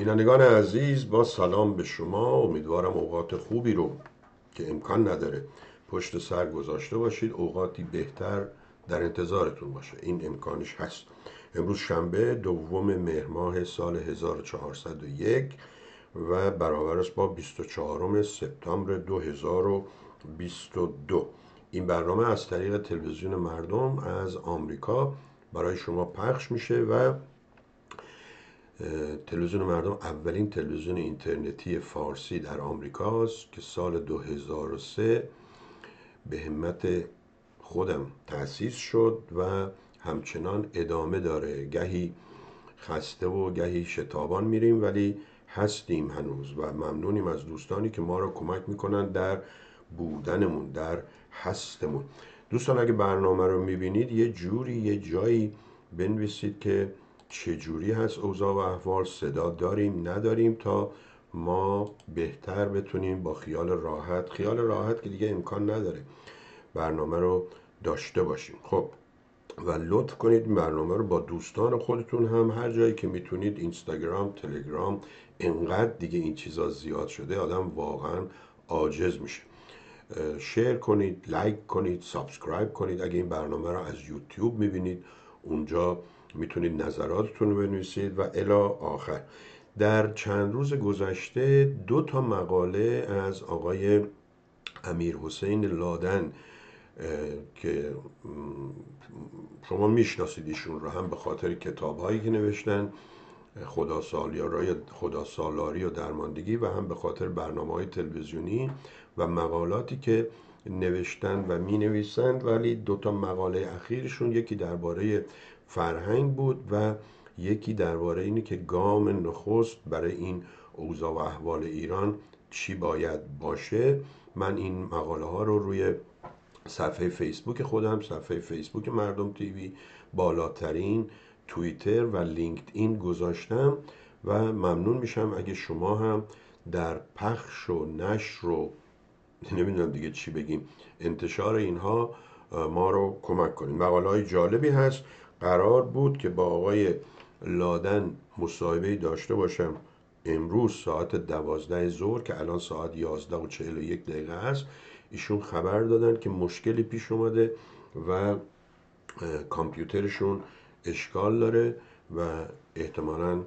بینندگان عزیز با سلام به شما. امیدوارم اوقات خوبی رو که امکان نداره پشت سر گذاشته باشید اوقاتی بهتر در انتظارتون باشه. این امکانش هست. امروز شنبه دوم مهر ماه سال 1401 و برابر است با 24 سپتامبر 2022 این برنامه از طریق تلویزیون مردم از آمریکا برای شما پخش میشه و تلویزیون مردم اولین تلویزیون اینترنتی فارسی در آمریکاست که سال 2003 به همت خودم تأسیس شد و همچنان ادامه داره. گهی خسته و گهی شتابان میریم ولی هستیم هنوز و ممنونیم از دوستانی که ما رو کمک می‌کنن در بودنمون در هستمون. دوستان اگه برنامه رو می‌بینید یه جوری یه جایی بنویسید که چجوری هست اوضاع و احوال؟ صدا داریم نداریم تا ما بهتر بتونیم با خیال راحت خیال راحت که دیگه امکان نداره برنامه رو داشته باشیم. خب و لطف کنید برنامه رو با دوستان خودتون هم هر جایی که می‌تونید اینستاگرام تلگرام انقدر دیگه این چیزا زیاد شده آدم واقعا عاجز میشه. share کنید like کنید subscribe کنید. اگه این برنامه رو از یوتیوب می‌بینید اونجا می‌تونید نظراتتون بنویسید و الی آخر. در چند روز گذشته دو تا مقاله از آقای امیر حسین لادن که شما می‌شناسید ایشون رو هم به خاطر کتاب هایی که نوشتن خدا خدا سالاری و درماندگی و هم به خاطر برنامه های تلویزیونی و مقالاتی که نوشتن و می نویسند ولی دو تا مقاله اخیرشون یکی درباره فرهنگ بود و یکی درباره اینه که گام نخست برای این اوضاع و احوال ایران چی باید باشه. من این مقاله ها رو روی صفحه فیسبوک خودم صفحه فیسبوک مردم تیوی بالاترین توییتر و لینکد این گذاشتم و ممنون میشم اگه شما هم در پخش و نشر رو نمی‌دونم دیگه چی بگیم انتشار اینها ما رو کمک کنید مقاله های جالبی هست. قرار بود که با آقای لادن مصاحبه داشته باشم. امروز ساعت دوازده ظهر که الان ساعت یازده و چهل و یک دقیقه است. ایشون خبر دادن که مشکلی پیش اومده و کامپیوترشون اشکال داره و احتمالا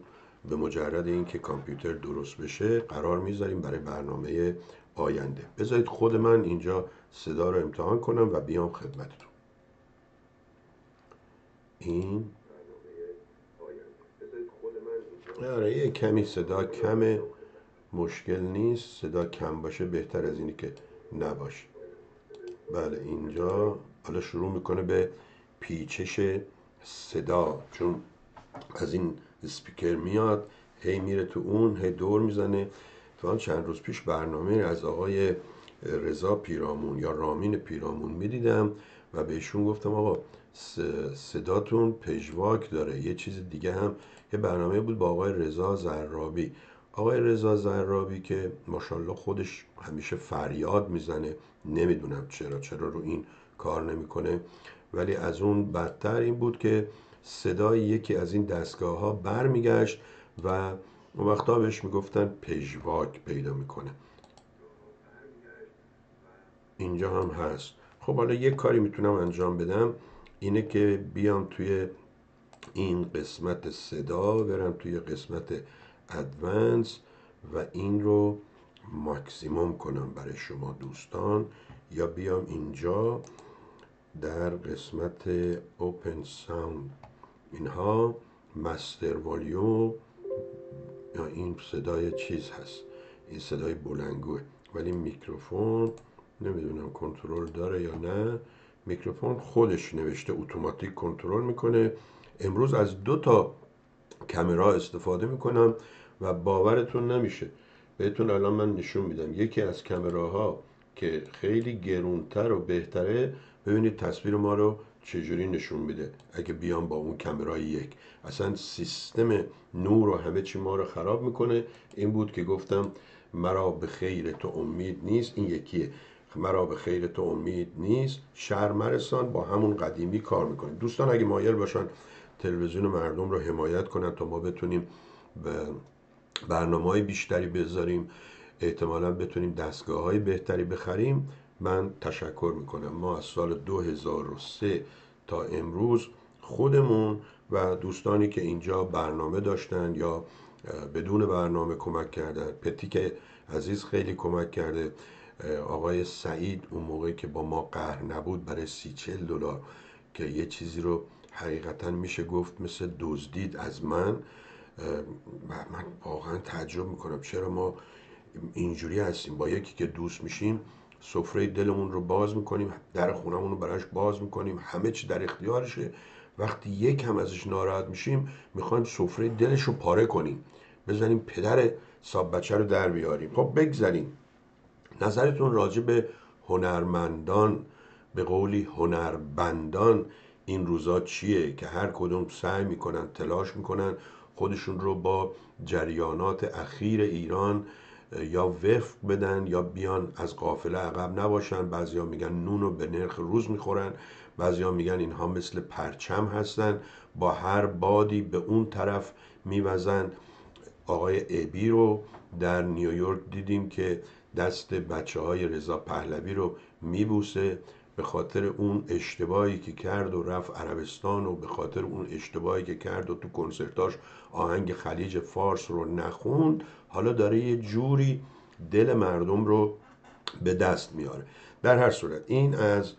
به مجرد اینکه کامپیوتر درست بشه قرار می‌ذاریم برای برنامه آینده. بذارید خود من اینجا صدا رو امتحان کنم و بیام خدمتتون. این آره یه کمی صدا کم مشکل نیست. صدا کم باشه بهتر از اینی که نباشه. بله اینجا حالا شروع می‌کنه به پیچش صدا. چون از این اسپیکر میاد هی میره تو اون هی دور می‌زنه. تو چند روز پیش برنامه از آقای رضا پیرامون یا رامین پیرامون می‌دیدم و بهشون گفتم آقا صداتون پژواک داره. یه چیز دیگه هم یه برنامه بود با آقای رضا زرابی. آقای رضا زرابی که ماشاءالله خودش همیشه فریاد می‌زنه. نمی‌دونم چرا چرا رو این کار نمی‌کنه. ولی از اون بدتر این بود که صدای یکی از این دستگاه ها برمیگشت و اون وقتا بهش می‌گفتن پژواک پیدا می‌کنه. اینجا هم هست. خب حالا یه کاری می‌تونم انجام بدم. اینه که بیام توی این قسمت صدا برم توی قسمت advance و این رو ماکسیموم کنم برای شما دوستان یا بیام اینجا در قسمت open sound. اینها master volume یا این صدای چیز هست. این صدای بلنگوه ولی میکروفون نمی‌دونم کنترل داره یا نه. میکروفون خودش نوشته اتوماتیک کنترل می‌کنه. امروز از دو تا کامرا استفاده می‌کنم و باورتون نمیشه. بهتون الان من نشون میدم. یکی از کامراها که خیلی گرونتر و بهتره ببینید تصویر ما رو چجوری نشون میده. اگه بیام با اون کامرای یک. اصلا سیستم نور و همه چی ما رو خراب می‌کنه. این بود که گفتم مرا به خیر تو امید نیست. این یکیه. مرا به خیر تو امید نیست شرمرسان با همون قدیمی کار می‌کنیم دوستان اگه مایل باشن تلویزیون مردم رو حمایت کنن تا ما بتونیم به برنامه های بیشتری بذاریم احتمالا بتونیم دستگاه های بهتری بخریم من تشکر می‌کنم. ما از سال 2003 تا امروز خودمون و دوستانی که اینجا برنامه داشتن یا بدون برنامه کمک کردن. پتی عزیز خیلی کمک کرده. آقای سعید اون موقعی که با ما قهر نبود برای سی چل دلار که یه چیزی رو حقیقتا میشه گفت مثل دزدید از من من واقعا تعجب می‌کنم. چرا ما اینجوری هستیم؟ با یکی که دوست میشیم سفره دلمون رو باز می‌کنیم در خونمون رو براش باز می‌کنیم همه چی در اختیارشه. وقتی یک هم ازش ناراحت میشیم می‌خوایم سفره دلش رو پاره کنیم. بزنیم پدر صاحب بچه رو در بیاریم. خب بگذاریم نظرتون راجع به هنرمندان به قولی هنربندان این روزا چیه؟ که هر کدوم سعی می‌کنن تلاش می‌کنن خودشون رو با جریانات اخیر ایران یا وفق بدن یا بیان از قافله عقب نباشن. بعضیا میگن نون رو به نرخ روز می‌خورن. بعضیا میگن اینها مثل پرچم هستن. با هر بادی به اون طرف میوزن. آقای ابی رو در نیویورک دیدیم که دست بچه های رضا پهلوی رو میبوسه به خاطر اون اشتباهی که کرد و رفت عربستان و به خاطر اون اشتباهی که کرد و تو کنسرتاش آهنگ خلیج فارس رو نخوند. حالا داره یه جوری دل مردم رو به دست میاره. در هر صورت این از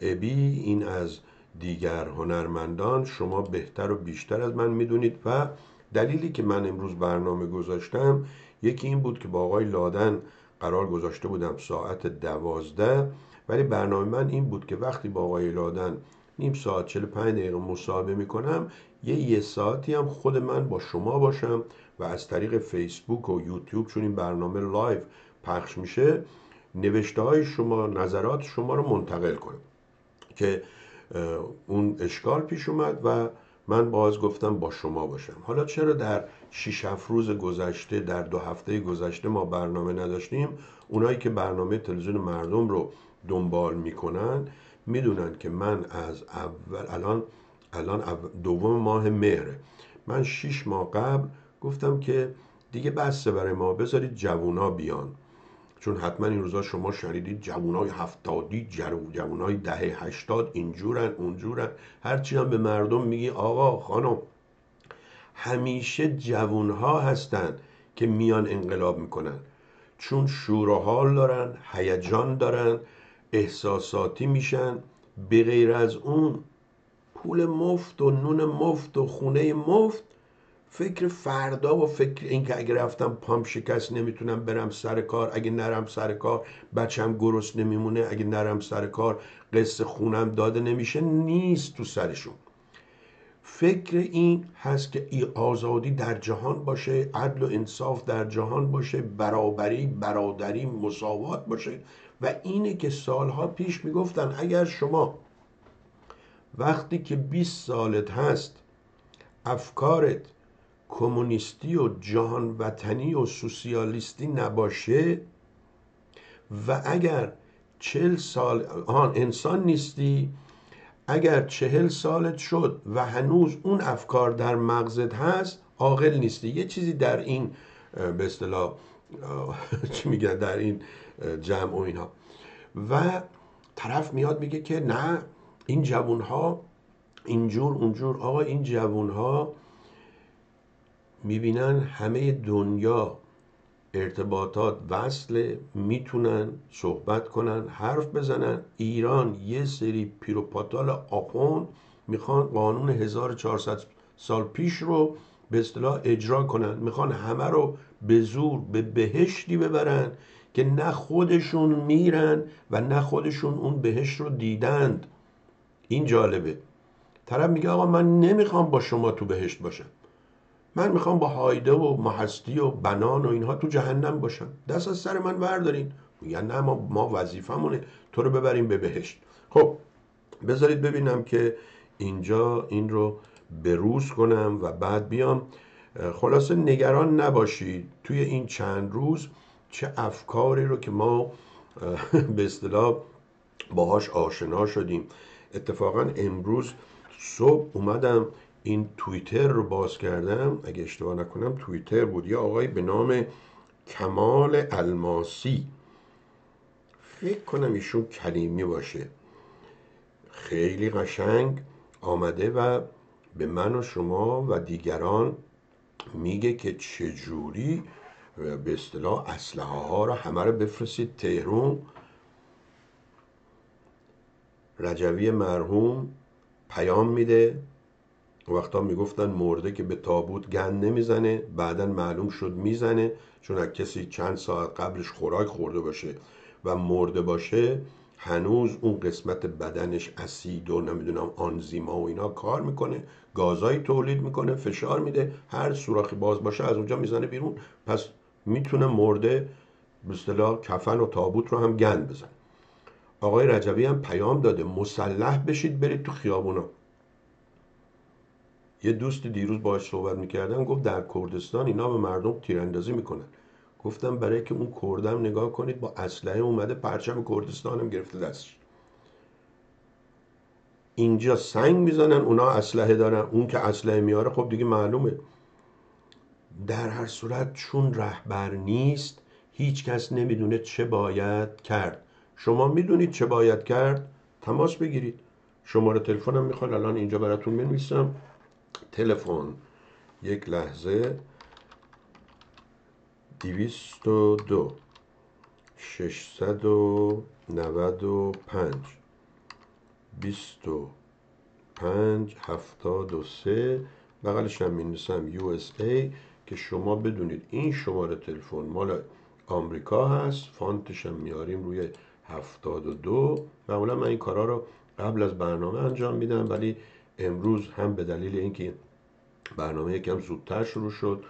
ابی این از دیگر هنرمندان. شما بهتر و بیشتر از من می‌دونید و دلیلی که من امروز برنامه گذاشتم یکی این بود که با آقای لادن قرار گذاشته بودم ساعت دوازده ولی برنامه من این بود که وقتی با آقای لادن نیم ساعت 45 دقیقه مصاحبه می‌کنم یه یه ساعتی هم خود من با شما باشم و از طریق فیسبوک و یوتیوب چون این برنامه live پخش میشه نوشته های شما نظرات شما رو منتقل کنم. که اون اشکال پیش اومد و من باز گفتم با شما باشم. حالا چرا در 6 روز گذشته در دو هفته گذشته ما برنامه نداشتیم. اونایی که برنامه تلویزیون مردم رو دنبال می‌کنن می‌دونن که من از اول الان الان دوم ماه مهره. من شیش ماه قبل گفتم که دیگه بسته برای ما بذارید جوونا بیان. چون حتما این روزا شما شنیدید جوانای هفتادی جوانای دهه هشتاد اینجورن اونجورن. هرچی هم به مردم میگی آقا خانم همیشه جوانها هستن که میان انقلاب می‌کنن. چون شور و حال دارن هیجان دارن احساساتی میشن به غیر از اون پول مفت و نون مفت و خونه مفت فکر فردا و فکر اینکه اگه رفتم پام شکست نمی‌تونم برم سر کار اگه نرم سر کار بچم گرست نمیمونه اگه نرم سر کار قصه خونم داده نمیشه نیست تو سرشون. فکر این هست که ای آزادی در جهان باشه عدل و انصاف در جهان باشه برابری برادری مساوات باشه. و اینه که سالها پیش می‌گفتن اگر شما وقتی که 20 سالت هست افکارت کمونیستی و جهان وطنی و سوسیالیستی نباشه و اگر چل سال آن انسان نیستی اگر چهل سالت شد و هنوز اون افکار در مغزت هست عاقل نیستی. یه چیزی در این به اصطلاح چی میگن؟ در این جمع و اینها و طرف میاد میگه که نه این جوون ها اینجور اونجور. آقا این جوون ها می‌بینن همه دنیا ارتباطات وصل می‌تونن صحبت کنن حرف بزنن. ایران یه سری پیروپاتال آخون می‌خوان قانون 1400 سال پیش رو به اصطلاح اجرا کنن. می‌خوان همه رو به زور به بهشتی ببرن که نه خودشون میرن و نه خودشون اون بهشت رو دیدند. این جالبه. طرف میگه آقا من نمی‌خوام با شما تو بهشت باشم. من می‌خوام با هایده و محستی و بنان و اینها تو جهنم باشم. دست از سر من بردارین. میگن نه ما, ما وظیفمونه تو رو ببریم به بهشت. خب بذارید ببینم که اینجا این رو بروز کنم و بعد بیام. خلاصه نگران نباشید. توی این چند روز چه افکاری رو که ما به اصطلاح باهاش آشنا شدیم. اتفاقا امروز صبح اومدم این توییتر رو باز کردم. اگه اشتباه نکنم توییتر بود. یه آقای به نام کمال الماسی. فکر کنم ایشون کلیمی باشه. خیلی قشنگ آمده و به من و شما و دیگران میگه که چجوری به اصطلاح اسلحه ها رو همه رو بفرستید تهرون رجوی مرحوم پیام میده. وقتا می‌گفتن مرده که به تابوت گند نمی‌زنه بعدا معلوم شد می‌زنه چون از کسی چند ساعت قبلش خوراک خورده باشه و مرده باشه هنوز اون قسمت بدنش اسید و نمی‌دونم آنزیما و اینا کار می‌کنه گازایی تولید می‌کنه فشار میده هر سوراخی باز باشه از اونجا می‌زنه بیرون. پس می‌تونه مرده به اصطلاح کفن و تابوت رو هم گند بزنه. آقای رجبی هم پیام داده مسلح بشید برید تو خیابونا. یه دوست دیروز باهاش صحبت می‌کردم گفت در کردستان اینا به مردم تیراندازی می‌کنن. گفتم برای که اون کردم نگاه کنید با اسلحه اومده پرچم کردستان هم گرفته دستش. اینجا سنگ می‌زنن اونا اسلحه دارن. اون که اسلحه میاره خب دیگه معلومه. در هر صورت چون رهبر نیست هیچ کس نمی‌دونه چه باید کرد. شما می‌دونید چه باید کرد؟ تماس بگیرید. شماره تلفنم می‌خواد الان اینجا براتون بنویسم تلفن یک لحظه. دیویست و دو. ششصد و نود و پنج. بیست و پنج هفتاد و سه. بغلش هم می‌نویسم یو اس ای که شما بدونید این شماره تلفن مال آمریکا هست. فانتش هم میاریم روی هفتاد و دو. معمولا من این کارا رو قبل از برنامه انجام میدم ولی امروز هم به دلیل اینکه برنامه یکم زودتر شروع شد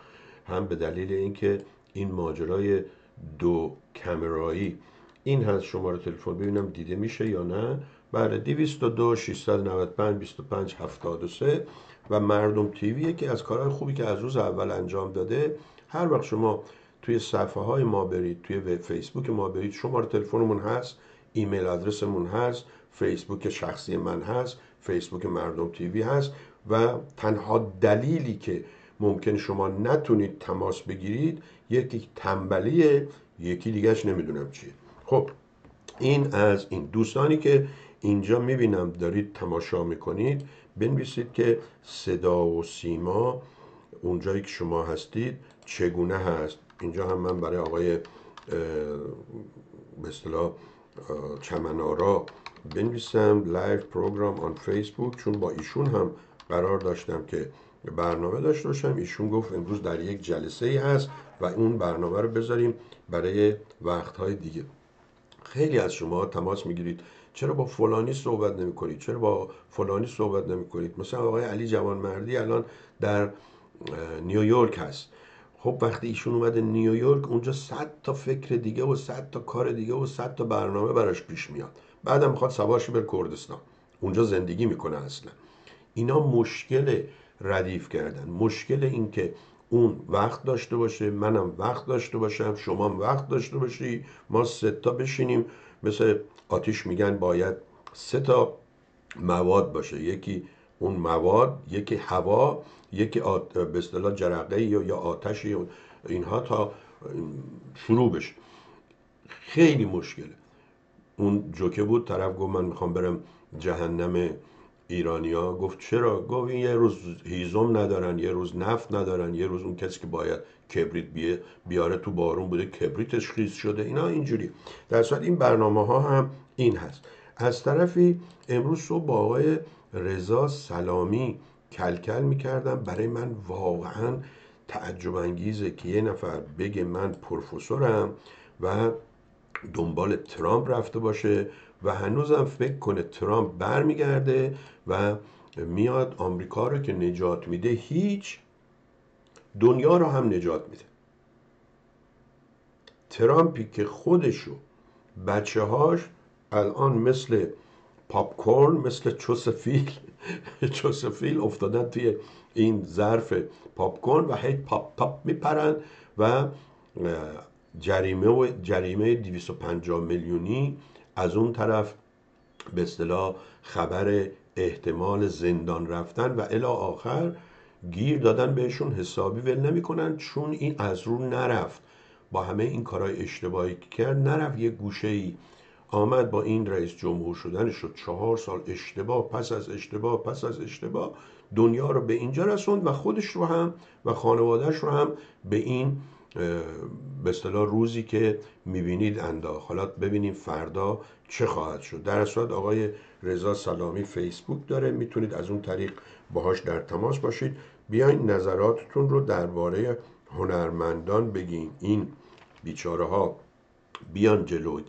هم به دلیل اینکه این ماجرای دو کمرایی این هست شماره تلفن ببینم دیده میشه یا نه؟ بله 202 695 25 73 و مردم تیویه که از کارهای خوبی که از روز اول انجام داده. هر وقت شما توی صفحه های ما برید توی فیسبوک ما برید شماره تلفنمون هست ایمیل آدرسمون هست فیسبوک شخصی من هست. فیسبوک مردم تیوی هست و تنها دلیلی که ممکن شما نتونید تماس بگیرید یکی تنبلیه یکی دیگهش نمی‌دونم چیه. خب این از این. دوستانی که اینجا می‌بینم دارید تماشا می‌کنید بنویسید که صدا و سیما اونجایی که شما هستید چگونه هست. اینجا هم من برای آقای به اصطلاح چمنارا بنویسم live program on Facebook چون با ایشون هم قرار داشتم که برنامه داشته باشم. ایشون گفت امروز در یک جلسه ای هست و اون برنامه رو بذاریم برای وقتهای دیگه. خیلی از شما تماس می‌گیرید. چرا با فلانی صحبت نمی کنید چرا با فلانی صحبت نمی کنید مثلا آقای علی جوانمردی الان در نیویورک هست. خب وقتی ایشون اومده نیویورک اونجا صد تا فکر دیگه و صد تا کار دیگه و صد تا برنامه براش پیش میاد. بعدم می‌خواد سوارش بر کردستان. اونجا زندگی می‌کنه اصلا. اینا مشکل ردیف کردن. مشکل این که اون وقت داشته باشه منم وقت داشته باشم شما هم وقت داشته باشی ما سه تا بشینیم. مثل آتیش میگن باید سه تا مواد باشه. یکی اون مواد یکی هوا یکی به اصطلاح جرقه یا یا آتشی اینها تا شروع بشه. خیلی مشکله. اون جوکه بود طرف گفت من می‌خوام برم جهنم ایرانیا. گفت چرا؟ گفت این یه روز هیزم ندارن یه روز نفت ندارن یه روز اون کسی که باید کبریت بیاره تو بارون بوده کبریتش خیز شده. اینا اینجوری. در صورت این برنامه ها هم این هست. از طرفی امروز صبح با آقای رضا سلامی کلکل می‌کردم. برای من واقعا تعجب انگیزه که یه نفر بگه من پروفسورم و دنبال ترامپ رفته باشه و هنوزم فکر کنه ترامپ برمیگرده و میاد آمریکا رو که نجات میده هیچ دنیا رو هم نجات میده. ترامپی که خودشو بچه هاش الان مثل popcorn مثل چوسفیل چوسفیل افتادن توی این ظرف popcorn و هی pop pop میپرن و جریمه و جریمه 250 میلیونی از اون طرف به اصطلاح خبر احتمال زندان رفتن و الی آخر گیر دادن بهشون حسابی ول نمی‌کنن چون این از رو نرفت. با همه این کارهای اشتباهی که کرد نرفت یه گوشه ای آمد با این رئیس جمهور شدن شد چهار سال اشتباه پس از اشتباه پس از اشتباه دنیا رو به اینجا رسوند و خودش رو هم و خانوادهش رو هم به این به اصطلاح روزی که می‌بینید انداخت. حالا ببینیم فردا چه خواهد شد. در صورت آقای رضا سلامی فیسبوک داره. می‌تونید از اون طریق باهاش در تماس باشید. بیاین نظراتتون رو درباره هنرمندان بگین. این بیچاره ها بیان جلوی.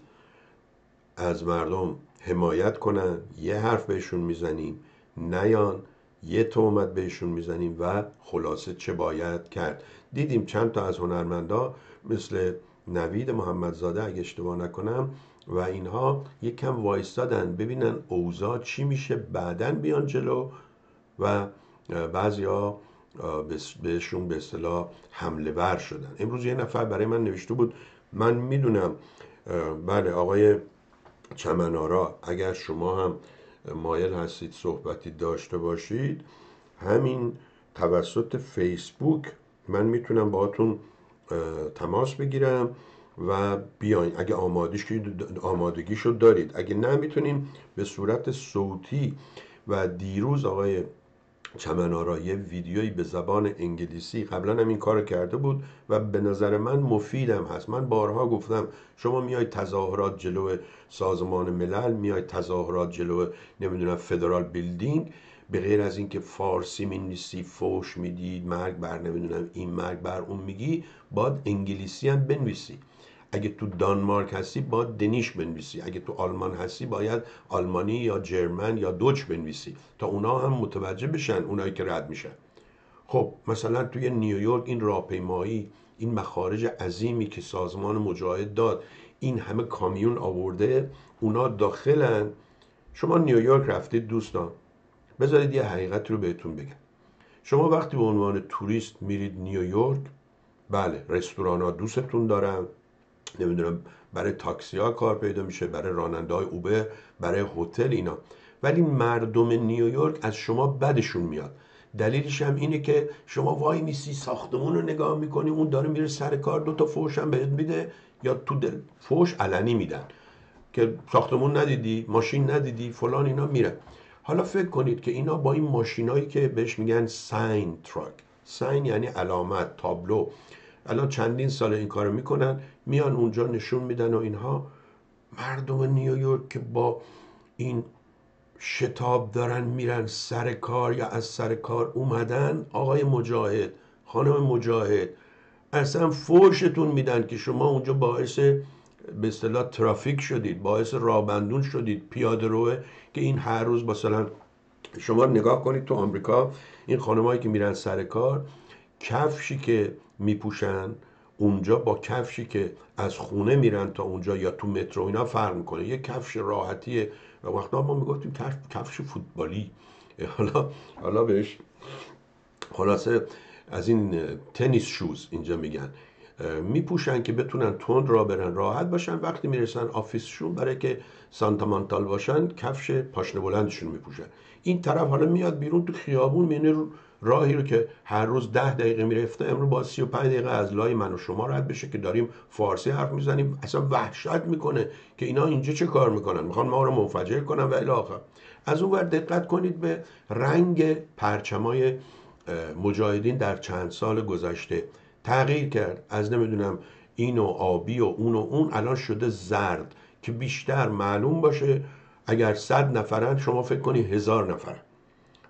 از مردم حمایت کنن. یه حرف بهشون می‌زنیم. نیان. یه تومت بهشون می‌زنیم و خلاصه چه باید کرد. دیدیم چند تا از هنرمندا مثل نوید محمدزاده اگه اشتباه نکنم و اینها یک کم وایستادن ببینن اوضاع چی میشه بعدا بیان جلو و بعضی ها بهشون به اصطلاح حمله ور شدن. امروز یه نفر برای من نوشته بود من می‌دونم بله آقای چمنارا اگر شما هم مایل هستید صحبتی داشته باشید همین توسط فیسبوک من می‌تونم باهاتون تماس بگیرم و بیاین. اگه آمادگیشو دارید. اگه نه می‌تونیم به صورت صوتی و دیروز آقای چمنارا یه ویدیویی به زبان انگلیسی قبلا هم این کار کرده بود و به نظر من مفیدم هست. من بارها گفتم شما میای تظاهرات جلو سازمان ملل میای تظاهرات جلو نمی‌دونم فدرال بیلدینگ به غیر از اینکه فارسی نیستی فوش می‌دید مرگ بر نمی‌دونم این مرگ بر اون میگی باید انگلیسی هم بنویسی. اگه تو دانمارک هستی باید دنیش بنویسی. اگه تو آلمان هستی باید آلمانی یا جرمن یا دوچ بنویسی تا اونا هم متوجه بشن اونایی که رد میشن. خب مثلا توی نیویورک این راهپیمایی این مخارج عظیمی که سازمان مجاهد داد این همه کامیون آورده اونا داخلن. شما نیویورک رفتید دوستان. بذارید یه حقیقت رو بهتون بگم. شما وقتی به عنوان توریست میرید نیویورک بله رستوران ها دوستتون دارن نمی‌دونم برای تاکسی ها کار پیدا میشه برای راننده های اوبر برای هتل اینا. ولی مردم نیویورک از شما بدشون میاد. دلیلش هم اینه که شما وای میسی ساختمون رو نگاه می‌کنی اون داره میره سر کار دو تا فوش هم بهت میده یا تو دل فوش علنی میدن که ساختمون ندیدی ماشین ندیدی فلان اینا میره. حالا فکر کنید که اینا با این ماشینایی که بهش میگن sign truck. ساین یعنی علامت تابلو. الان چندین سال این کارو می‌کنن میان اونجا نشون میدن و اینها. مردم نیویورک که با این شتاب دارن میرن سر کار یا از سر کار اومدن آقای مجاهد خانم مجاهد اصلا فوشتون میدن که شما اونجا باعث به اصطلاح ترافیک شدید باعث رابندون شدید پیاده روه که این هر روز مثلا شما نگاه کنید تو آمریکا این خانمایی که میرن سر کار کفشی که میپوشن اونجا با کفشی که از خونه میرن تا اونجا یا تو مترو اینا فرق می‌کنه. یه کفش راحتیه. و وقتا ما می‌گفتیم کفش, کفش فوتبالی. حالا حالا بهش خلاصه از این تنیس شوز اینجا میگن. میپوشن که بتونن تند را برن. راحت باشن. وقتی می‌رسن آفیسشون برای که سانتامانتال باشن کفش پاشنه بلندشون میپوشن. این طرف حالا میاد بیرون تو خیابون میینه راهی رو که هر روز ده دقیقه می‌رفته امروز با 35 دقیقه از لای من و شما رد بشه که داریم فارسی حرف می‌زنیم. اصلا وحشت می‌کنه که اینا اینجا چه کار می‌کنن. می‌خوان ما رو منفجر کنن و الی از اون ور دقت کنید به رنگ پرچمای مجاهدین در چند سال گذشته. تغییر کرد. از نمی‌دونم این و آبی و اون و اون. الان شده زرد که بیشتر معلوم باشه. اگر صد نفرن شما فکر کنی هزار نفر.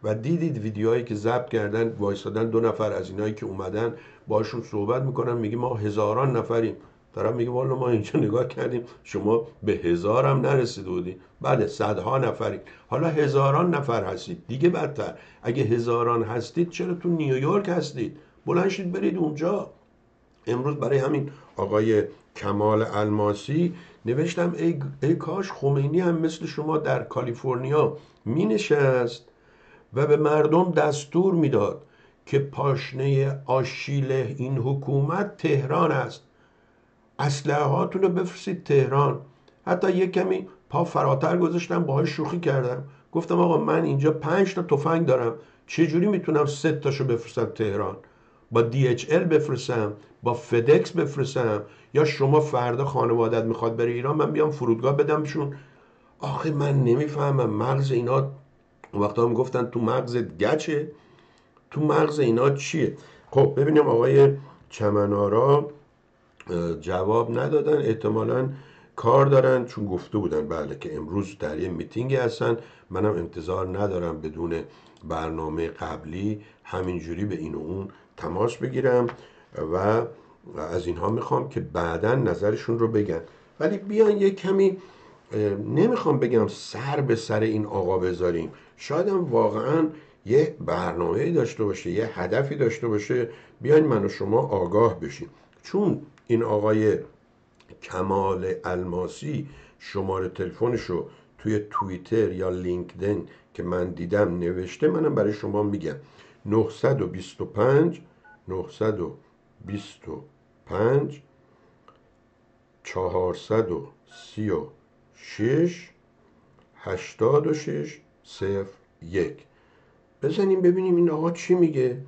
و دیدید ویدیوهایی که ضبط کردن وایستادن دو نفر از اینایی که اومدن باشون صحبت می‌کنن میگه ما هزاران نفریم. طرف میگه والا ما اینجا نگاه کردیم شما به هزار هم نرسیده بودید بله صدها نفرید. حالا هزاران نفر هستید. دیگه بدتر. اگه هزاران هستید چرا تو نیویورک هستید؟ بلند برید اونجا. امروز برای همین آقای کمال الماسی نوشتم ای, ای کاش خمینی هم مثل شما در کالیفرنیا می نشست و به مردم دستور می‌داد که پاشنه آشیل این حکومت تهران است. اسلحه هاتون رو بفرستید تهران. حتی یک کمی پا فراتر گذاشتم باهاش شوخی کردم. گفتم آقا من اینجا پنج تا تفنگ دارم. چجوری می‌تونم سه تاشو بفرستم تهران؟ با DHL بفرستم با فدکس بفرستم یا شما فردا خانوادت می‌خواد بره ایران من بیام فرودگاه بدمشون آخه من نمی‌فهمم مغز اینا. وقتا هم گفتن تو مغزت گچه. تو مغز اینا چیه؟ خب ببینیم آقای چمنارا جواب ندادن احتمالا کار دارن چون گفته بودن بله که امروز در یه میتینگی هستن. منم انتظار ندارم بدون برنامه قبلی همینجوری به این و اون تماس بگیرم و از اینها می‌خوام که بعدا نظرشون رو بگن. ولی بیان یه کمی نمی‌خوام بگم سر به سر این آقا بذاریم. شاید هم واقعا یه برنامه داشته باشه یه هدفی داشته باشه. بیاین من و شما آگاه بشیم. چون این آقای کمال الماسی شماره تلفنش رو توی توییتر یا لینکدین که من دیدم نوشته منم برای شما میگم. 925 925 436 86 صفر یک بزنیم ببینیم این آقا چی میگه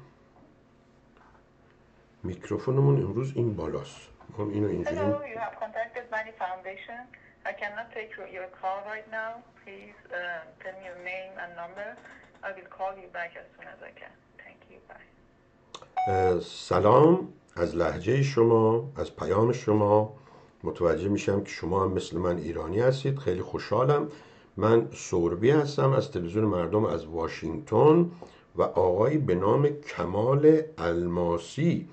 میکروفونمون امروز این بالاست ما اینو اینجوری Hello, you have contacted Mani Foundation. I cannot take your, your call right now. Please uh, tell me your name and number. I will call you back as soon as I can. سلام از لحجه شما از پیام شما. متوجه میشم که شما هم مثل من ایرانی هستید. خیلی خوشحالم. من سوربی هستم از تلویزیون مردم از واشنگتن و آقایی به نام کمال الماسی.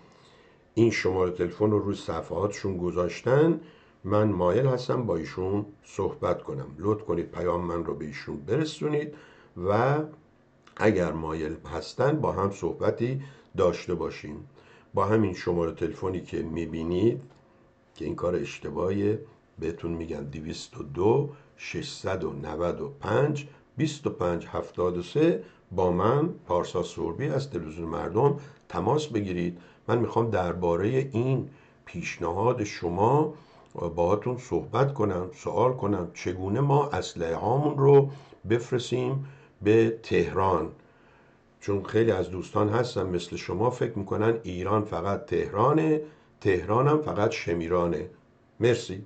این شماره تلفن رو روی صفحاتشون گذاشتن. من مایل هستم با ایشون صحبت کنم. لطف کنید پیام من رو به ایشون برسونید و اگر مایل هستن با هم صحبتی داشته باشیم با همین شماره تلفنی که می‌بینید که این کار اشتباهیه بهتون میگم 202 695 25 73 با من پارسا سوربی از تلویزیون مردم. تماس بگیرید. من می‌خوام درباره این پیشنهاد شما باهاتون صحبت کنم سوال کنم. چگونه ما اسلحه هامون رو بفرستیم به تهران؟ چون خیلی از دوستان هستن مثل شما فکر می‌کنن ایران فقط تهرانه تهران هم فقط شمیرانه. مرسی.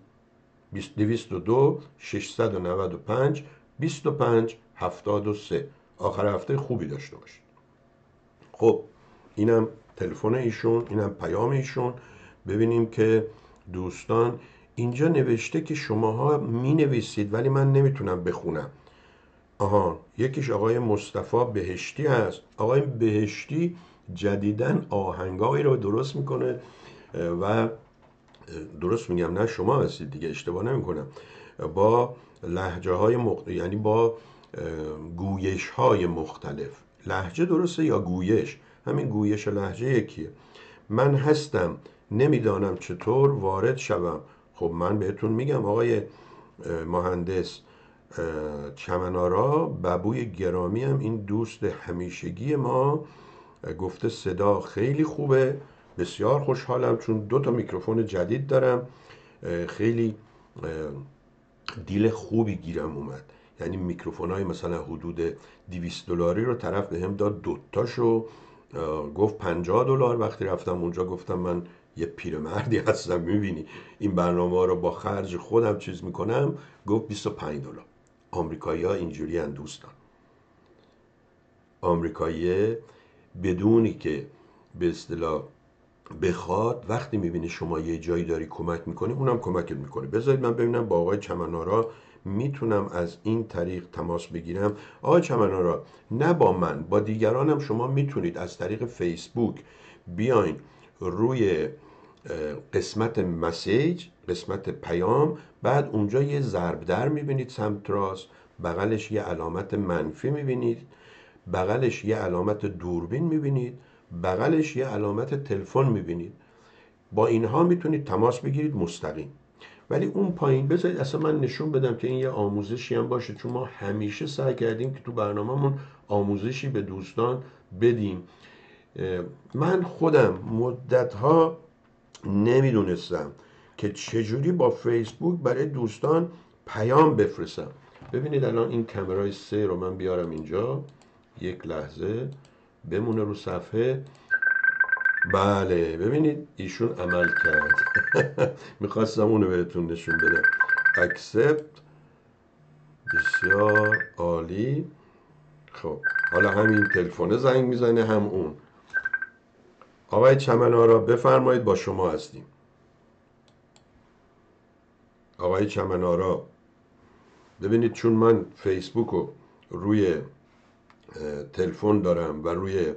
202 695 25 73 آخر هفته خوبی داشته باشید. خب اینم تلفن ایشون اینم پیام ایشون. ببینیم که دوستان اینجا نوشته که شماها می نویسید ولی من نمی‌تونم بخونم. آها یکیش آقای مصطفی بهشتی هست. آقای بهشتی جدیدن آهنگایی رو درست می‌کنه و درست میگم نه شما هستید دیگه اشتباه نمی‌کنم. با لحجه های مخ... یعنی با گویش های مختلف. لحجه درسته یا گویش؟ همین گویش لحجه یکیه. من هستم نمی‌دانم چطور وارد شوم. خب من بهتون میگم آقای مهندس چمنارا ببوی گرامی هم این دوست همیشگی ما گفته صدا خیلی خوبه. بسیار خوشحالم چون دو تا میکروفون جدید دارم. خیلی دیل خوبی گیرم اومد. یعنی میکروفون های مثلا حدود 200 دلاری رو طرف به هم داد دوتاشو گفت 50 دلار. وقتی رفتم اونجا گفتم من یه پیرمردی هستم می‌بینی؟ این برنامه رو با خرج خودم چیز می‌کنم. گفت 25 دلار. آمریکایی ها اینجوری هن دوستان. آمریکایی بدونی که به اصطلاح بخواد وقتی می‌بینی شما یه جایی داری کمک می‌کنی اونم کمکت می‌کنه. بذارید من ببینم با آقای چمنارا می‌تونم از این طریق تماس بگیرم. آقای چمنارا نه با من با دیگرانم شما می‌تونید از طریق فیسبوک بیاین روی قسمت مسیج قسمت پیام بعد اونجا یه ضرب در می‌بینید سمت راست بغلش یه علامت منفی می‌بینید بغلش یه علامت دوربین می‌بینید بغلش یه علامت تلفن می‌بینید. با اینها می‌تونید تماس بگیرید مستقیم. ولی اون پایین بذارید اصلا من نشون بدم که این یه آموزشی هم باشه. چون ما همیشه سعی کردیم که تو برنامهمون آموزشی به دوستان بدیم. من خودم مدتها نمی‌دونستم که چجوری با فیسبوک برای دوستان پیام بفرستم. ببینید الان این کمرای سه رو من بیارم اینجا. یک لحظه. بمونه رو صفحه. بله ببینید ایشون عمل کرد. می‌خواستم اونو بهتون نشون بدم. اکسپت. بسیار عالی. خب حالا همین تلفن زنگ می‌زنه هم اون. آقای چمنارا بفرمایید با شما هستیم. آقای چمنارا ببینید چون من فیسبوک رو روی تلفن دارم و روی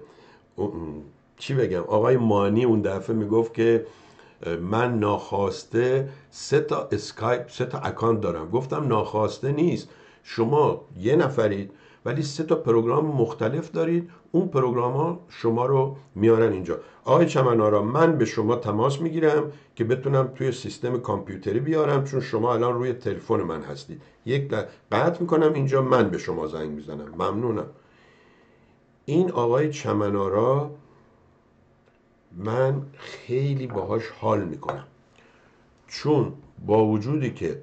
چی بگم آقای مانی اون دفعه می‌گفت که من ناخواسته سه تا اسکایپ سه تا account دارم. گفتم ناخواسته نیست. شما یه نفرید ولی سه تا program مختلف دارید اون program ها شما رو میارن اینجا. آقای چمنارا من به شما تماس می‌گیرم که بتونم توی سیستم کامپیوتری بیارم چون شما الان روی تلفن من هستید. یک قطع می‌کنم اینجا من به شما زنگ می‌زنم. ممنونم. این آقای چمنارا من خیلی باهاش حال می‌کنم. چون با وجودی که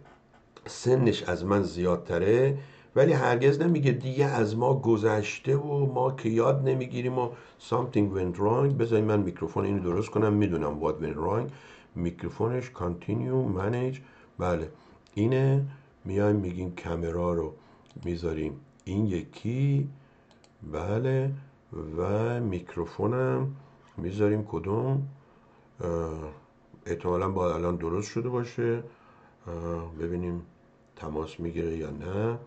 سنش از من زیادتره ولی هرگز نمیگه دیگه از ما گذشته و ما که یاد نمی‌گیریم و something went wrong. بذارید من میکروفون اینو درست کنم می‌دونم what went wrong. میکروفونش continue manage. بله. اینه. میایم میگیم کامرا رو می‌ذاریم این یکی. بله. و میکروفونم می‌ذاریم کدوم؟ احتمالا با الان درست شده باشه. ببینیم تماس می‌گیره یا نه.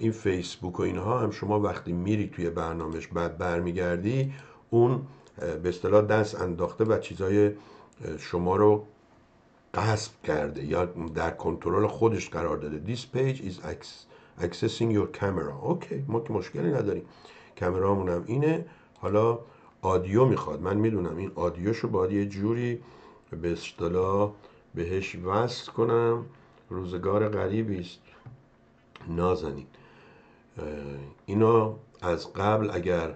این فیسبوک و اینها هم شما وقتی میری توی برنامهش بعد برمیگردی اون به اصطلاح دست انداخته و چیزای شما رو قصب کرده یا در کنترل خودش قرار داده. This page is accessing your camera. اوکی ما که مشکلی نداریم. کامرامون هم اینه. حالا آدیو می‌خواد. من می‌دونم این آدیوشو باید یه جوری به اصطلاح بهش وصل کنم. روزگار غریبی است. نازنین. اینا از قبل اگر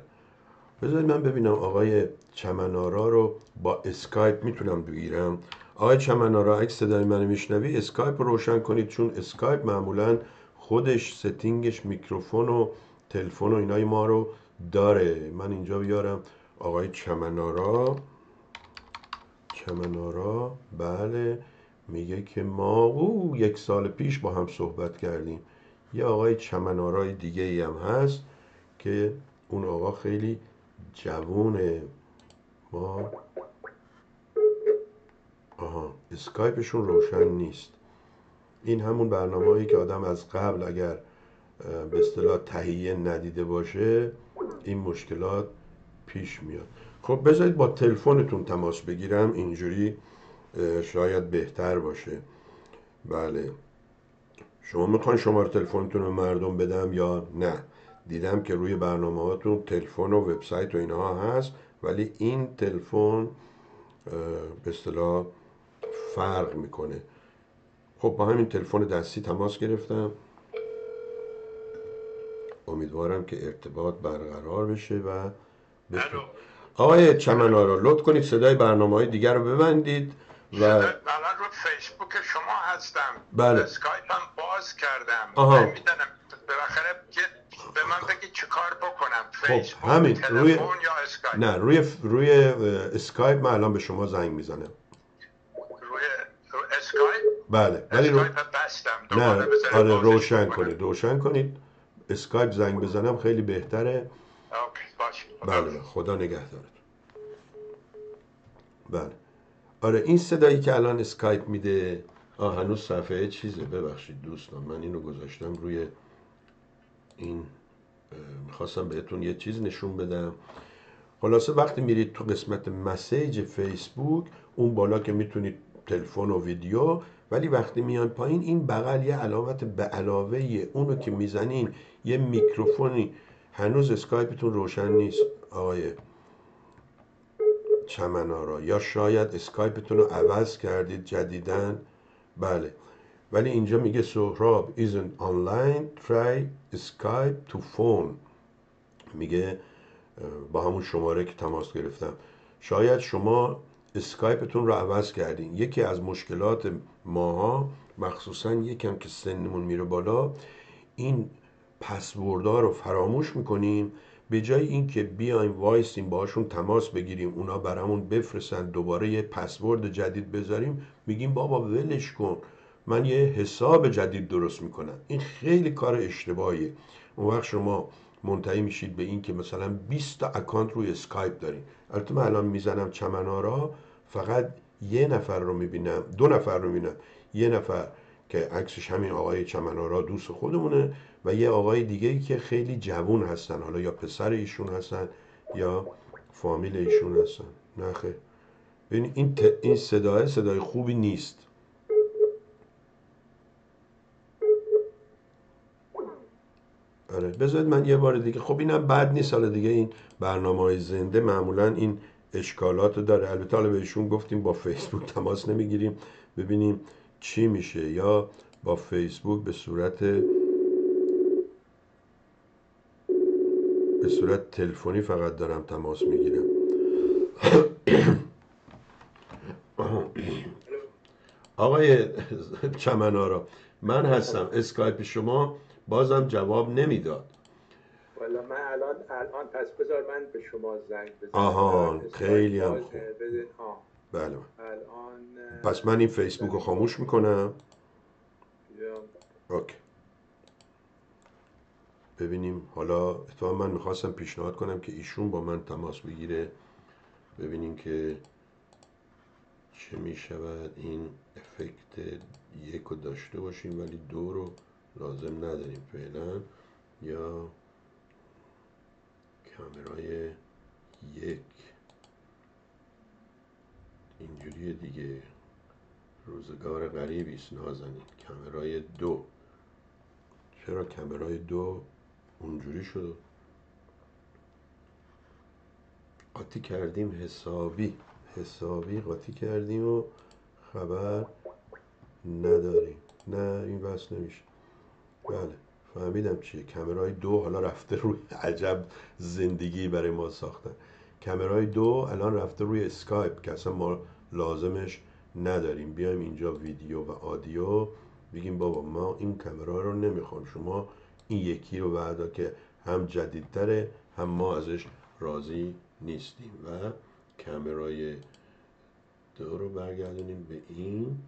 بذارید من ببینم آقای چمنارا رو با اسکایپ می‌تونم بگیرم. آقای چمنارا اگه صدای منو میشنوی اسکایپ رو روشن کنید چون اسکایپ معمولا خودش setting ش میکروفون و تلفن و اینای ما رو داره. من اینجا بیارم. آقای چمنارا. چمنارا بله میگه که ما او یک سال پیش با هم صحبت کردیم. یه آقای چمنارای دیگه ای هم هست که اون آقا خیلی جوونه. ما آها اسکایپشون روشن نیست. این همون برنامه هایی که آدم از قبل اگر به اصطلاح تهیه ندیده باشه این مشکلات پیش میاد. خب بذارید با تلفنتون تماس بگیرم اینجوری شاید بهتر باشه. بله. شما می‌خواین شماره تلفنتون رو مردم بدم یا نه؟ دیدم که روی برنامه هاتون تلفن و وبسایت و اینها هست ولی این تلفن به اصطلاح فرق می‌کنه. خب با همین تلفن دستی تماس گرفتم. امیدوارم که ارتباط برقرار بشه و آقای چمنارا لطف کنید صدای برنامه های دیگر رو ببندید. و الان رو فیسبوک شما هستم. بله. اسکایپ هم باز کردم. آها. نمی‌دونم بالاخره به من بگی چه کار بکنم. خب فیسبوک همین. تلفن روی یا اسکایپ؟ نه روی روی اسکایپ من الان به شما زنگ می‌زنم. روی رو اسکایپ؟ بله ولی رو... بستم. نه آره روشن. کنید روشن کنید. اسکایپ زنگ بزنم خیلی بهتره. okay باشه. بله خدا نگهدارت بله. آره این صدایی که الان اسکایپ میده آه هنوز صفحه چیزه ببخشید دوستان من اینو گذاشتم روی این می‌خواستم بهتون یه چیز نشون بدم. خلاصه وقتی میرید تو قسمت مسیج فیسبوک اون بالا که می‌تونید تلفن و ویدیو ولی وقتی میان پایین این بغل یه علامت به علاوه اونو که می‌زنین یه میکروفونی هنوز اسکایپتون روشن نیست. آقای چمنارا یا شاید اسکایپتون رو عوض کردید جدیداً بله. ولی اینجا میگه سهراب isn't online? Try skype to phone. میگه با همون شماره که تماس گرفتم. شاید شما اسکایپتون رو عوض کردین. یکی از مشکلات ماها مخصوصا یکم که سنمون میره بالا این پسوردها رو فراموش می‌کنیم به جای اینکه بیایم وایسیم باشون تماس بگیریم اونا برامون بفرستن دوباره یه پسورد جدید بذاریم میگیم بابا ولش کن. من یه حساب جدید درست می‌کنم. این خیلی کار اشتباهیه. اون وقت شما منتهی میشید به این که مثلا 20 تا account روی اسکایپ داریم البته من الان می‌زنم چمنارا فقط یه نفر رو می‌بینم دو نفر رو می‌بینم. یه نفر که عکسش همین آقای چمنارا دوست خودمونه. و یه آقای دیگه ای که خیلی جوون هستن. حالا یا پسر ایشون هستن یا فامیل ایشون هستن. نخه ببین این, این صدای صدای خوبی نیست. آره بذارید من یه بار دیگه. خب اینم بد نیست. حالا دیگه این برنامه های زنده معمولا این اشکالات داره. البته حالا بهشون گفتیم با فیسبوک تماس نمی‌گیریم. ببینیم چی میشه. یا با فیسبوک به صورت به صورت تلفنی فقط دارم تماس می‌گیرم. آقای چمنارا من هستم. اسکایپ شما بازم جواب نمی‌داد. والا من الان الان پس بذار من به شما زنگ بزنم. آها خیلی هم خوب. بله الان پس من این فیسبوک رو خاموش می‌کنم. اوکی. ببینیم. حالا اتفاقا من می‌خواستم پیشنهاد کنم که ایشون با من تماس بگیره. ببینیم که چه می‌شود. این افکت یک رو داشته باشیم ولی دو رو لازم نداریم فعلا. یا کامرای یک. اینجوری دیگه. روزگار غریبی است. نازنین. کامرای دو. چرا کامرای دو اونجوری شد. قاطی کردیم حسابی. حسابی قاطی کردیم و خبر نداریم. نه این بس نمیشه. بله فهمیدم چیه. کمرای دو حالا رفته روی عجب زندگی برای ما ساختن. کمرای دو الان رفته روی اسکایپ که اصلا ما لازمش نداریم. بیایم اینجا ویدیو و آدیو بگیم بابا ما این کامرا رو نمی‌خوام. شما این یکی رو بعدا که هم جدیدتره هم ما ازش راضی نیستیم و کامرای دو رو برگردونیم به این.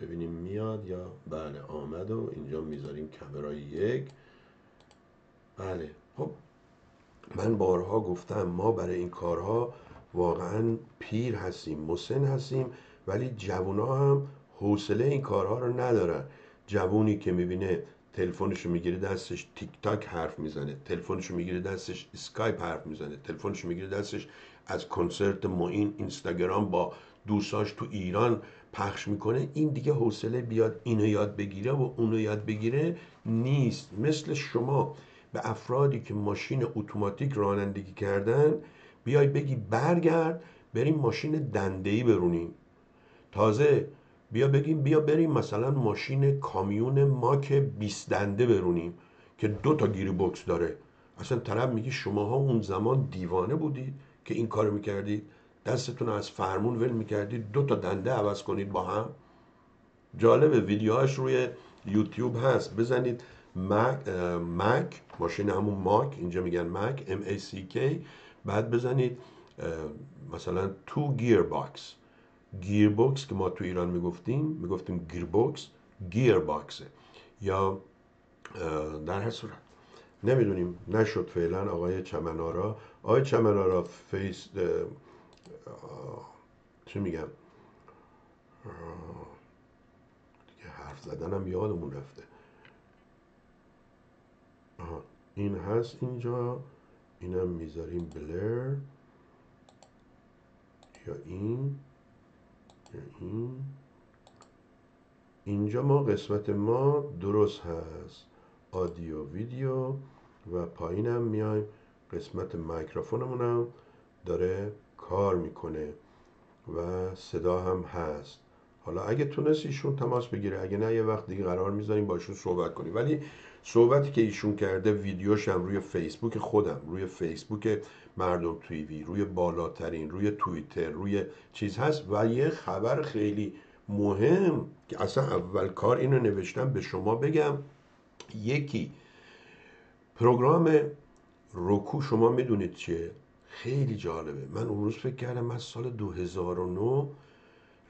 ببینیم میاد یا بله آمد و اینجا می‌ذاریم کامرای یک. بله خب من بارها گفتم ما برای این کارها واقعا پیر هستیم مسن هستیم ولی جوونا هم حوصله این کارها رو ندارن. جوونی که می‌بینه تلفنش می‌گیره دستش تیک تاک حرف می‌زنه. تلفنش می‌گیره دستش اسکایپ حرف می‌زنه. تلفنش می‌گیره دستش از کنسرت معین اینستاگرام با دوستاش تو ایران پخش می‌کنه. این دیگه حوصله بیاد اینو یاد بگیره و اونو یاد بگیره نیست. مثل شما به افرادی که ماشین اتوماتیک رانندگی کردن بیای بگی برگرد بریم ماشین دنده برونیم. تازه بیا بگیم بیا بریم مثلا ماشین کامیون ماک 20 دنده برونیم که دو تا گیری بوکس داره. اصلا طرف میگی شماها اون زمان دیوانه بودید که این کارو می‌کردید. دستتون از فرمون ول می‌کردید. دو تا دنده عوض کنید با هم. جالبه ویدیوهاش روی یوتیوب هست. بزنید مک, مک ماشین همون ماک اینجا میگن مک M A C K. بعد بزنید مثلا تو gearbox gearbox که ما تو ایران می‌گفتیم می‌گفتیم gearbox gearbox ه یا در هر صورت. نمی‌دونیم نشد فعلا آقای چمنارا. آقای چمنارا فیس چه میگم؟ دیگه حرف زدنم یادمون رفته. آها. این هست اینجا. اینم می‌ذاریم بلر یا این. این. اینجا ما قسمت ما درست هست. آدیو ویدیو و پایینم میایم. قسمت میکروفونمونم داره کار می‌کنه و صدا هم هست. حالا اگه تونست ایشون تماس بگیره اگه نه یه وقت دیگه قرار می‌ذاریم باشون صحبت کنیم. ولی صحبتی که ایشون کرده ویدیوش هم روی فیسبوک خودم روی فیسبوک مردم تویوی روی بالاترین روی توییتر روی چیز هست. و یه خبر خیلی مهم که اصلا اول کار اینو نوشتم به شما بگم. یکی پروگرام روکو شما می‌دونید چیه؟ خیلی جالبه. من اون روز فکر کردم من سال 2009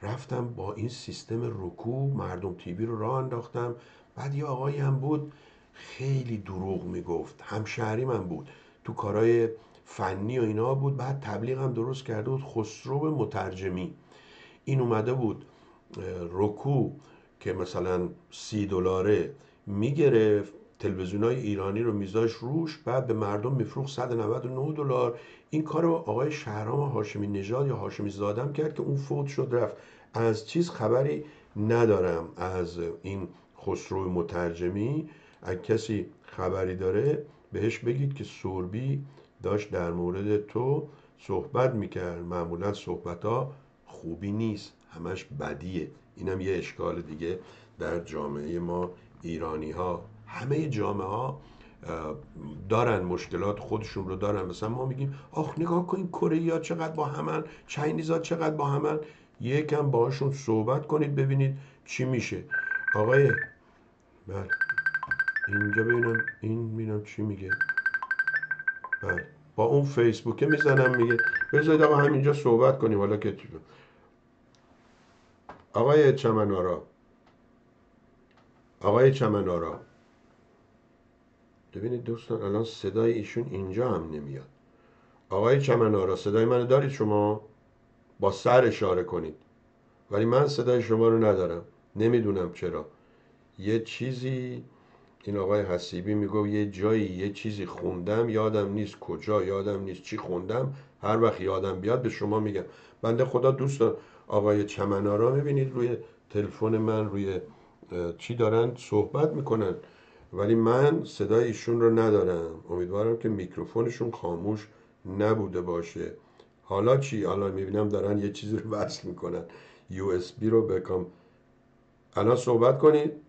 رفتم با این سیستم روکو مردم تیوی رو راه انداختم. بعد یه آقایی هم بود خیلی دروغ می‌گفت. همشهری من بود. تو کارهای فنی و اینا بود. بعد تبلیغ هم درست کرده بود. خسرو مترجمی. این اومده بود روکو که مثلا سی دلاره می‌گرفت تلویزیون های ایرانی رو میذاش روش بعد به مردم میفروخت 199 دلار. این کار رو آقای شهرام هاشمی نژاد یا هاشمی زادم کرد که اون فوت شد رفت. از چیز خبری ندارم از این خسرو مترجمی. اگه کسی خبری داره بهش بگید که سوربی داشت در مورد تو صحبت می‌کرد. معمولا صحبت ها خوبی نیست. همش بدیه. اینم یه اشکال دیگه در جامعه ما ایرانی ها همه جامعه ها دارن مشکلات خودشون رو دارن. مثلا ما میگیم آخ نگاه کن کره ها چقدر با همن چینیزا چقدر با همن. یکم باشون صحبت کنید ببینید چی میشه. آقای بله. اینجا ببینم. این می‌بینم چی میگه. بله. با اون فیسبوکه می‌زنم میگه بذارید آقا همینجا صحبت کنیم. حالا که آقای چمنارا. آقای چمنارا. ببینید دوستان الان صدای ایشون اینجا هم نمیاد. آقای چمنارا صدای منو دارید شما؟ با سر اشاره کنید. ولی من صدای شما رو ندارم. نمی‌دونم چرا. یه چیزی این آقای حسیبی میگو یه جایی یه چیزی خوندم یادم نیست کجا یادم نیست چی خوندم. هر وقت یادم بیاد به شما میگم. بنده خدا دوستان آقای چمنارا می‌بینید روی تلفن من روی چی دارن؟ صحبت می‌کنن. ولی من صدای ایشون رو ندارم. امیدوارم که میکروفونشون خاموش نبوده باشه. حالا چی؟ حالا می‌بینم دارن یه چیزی رو وصل می‌کنن. یو اس بی رو بکام. الان صحبت کنید.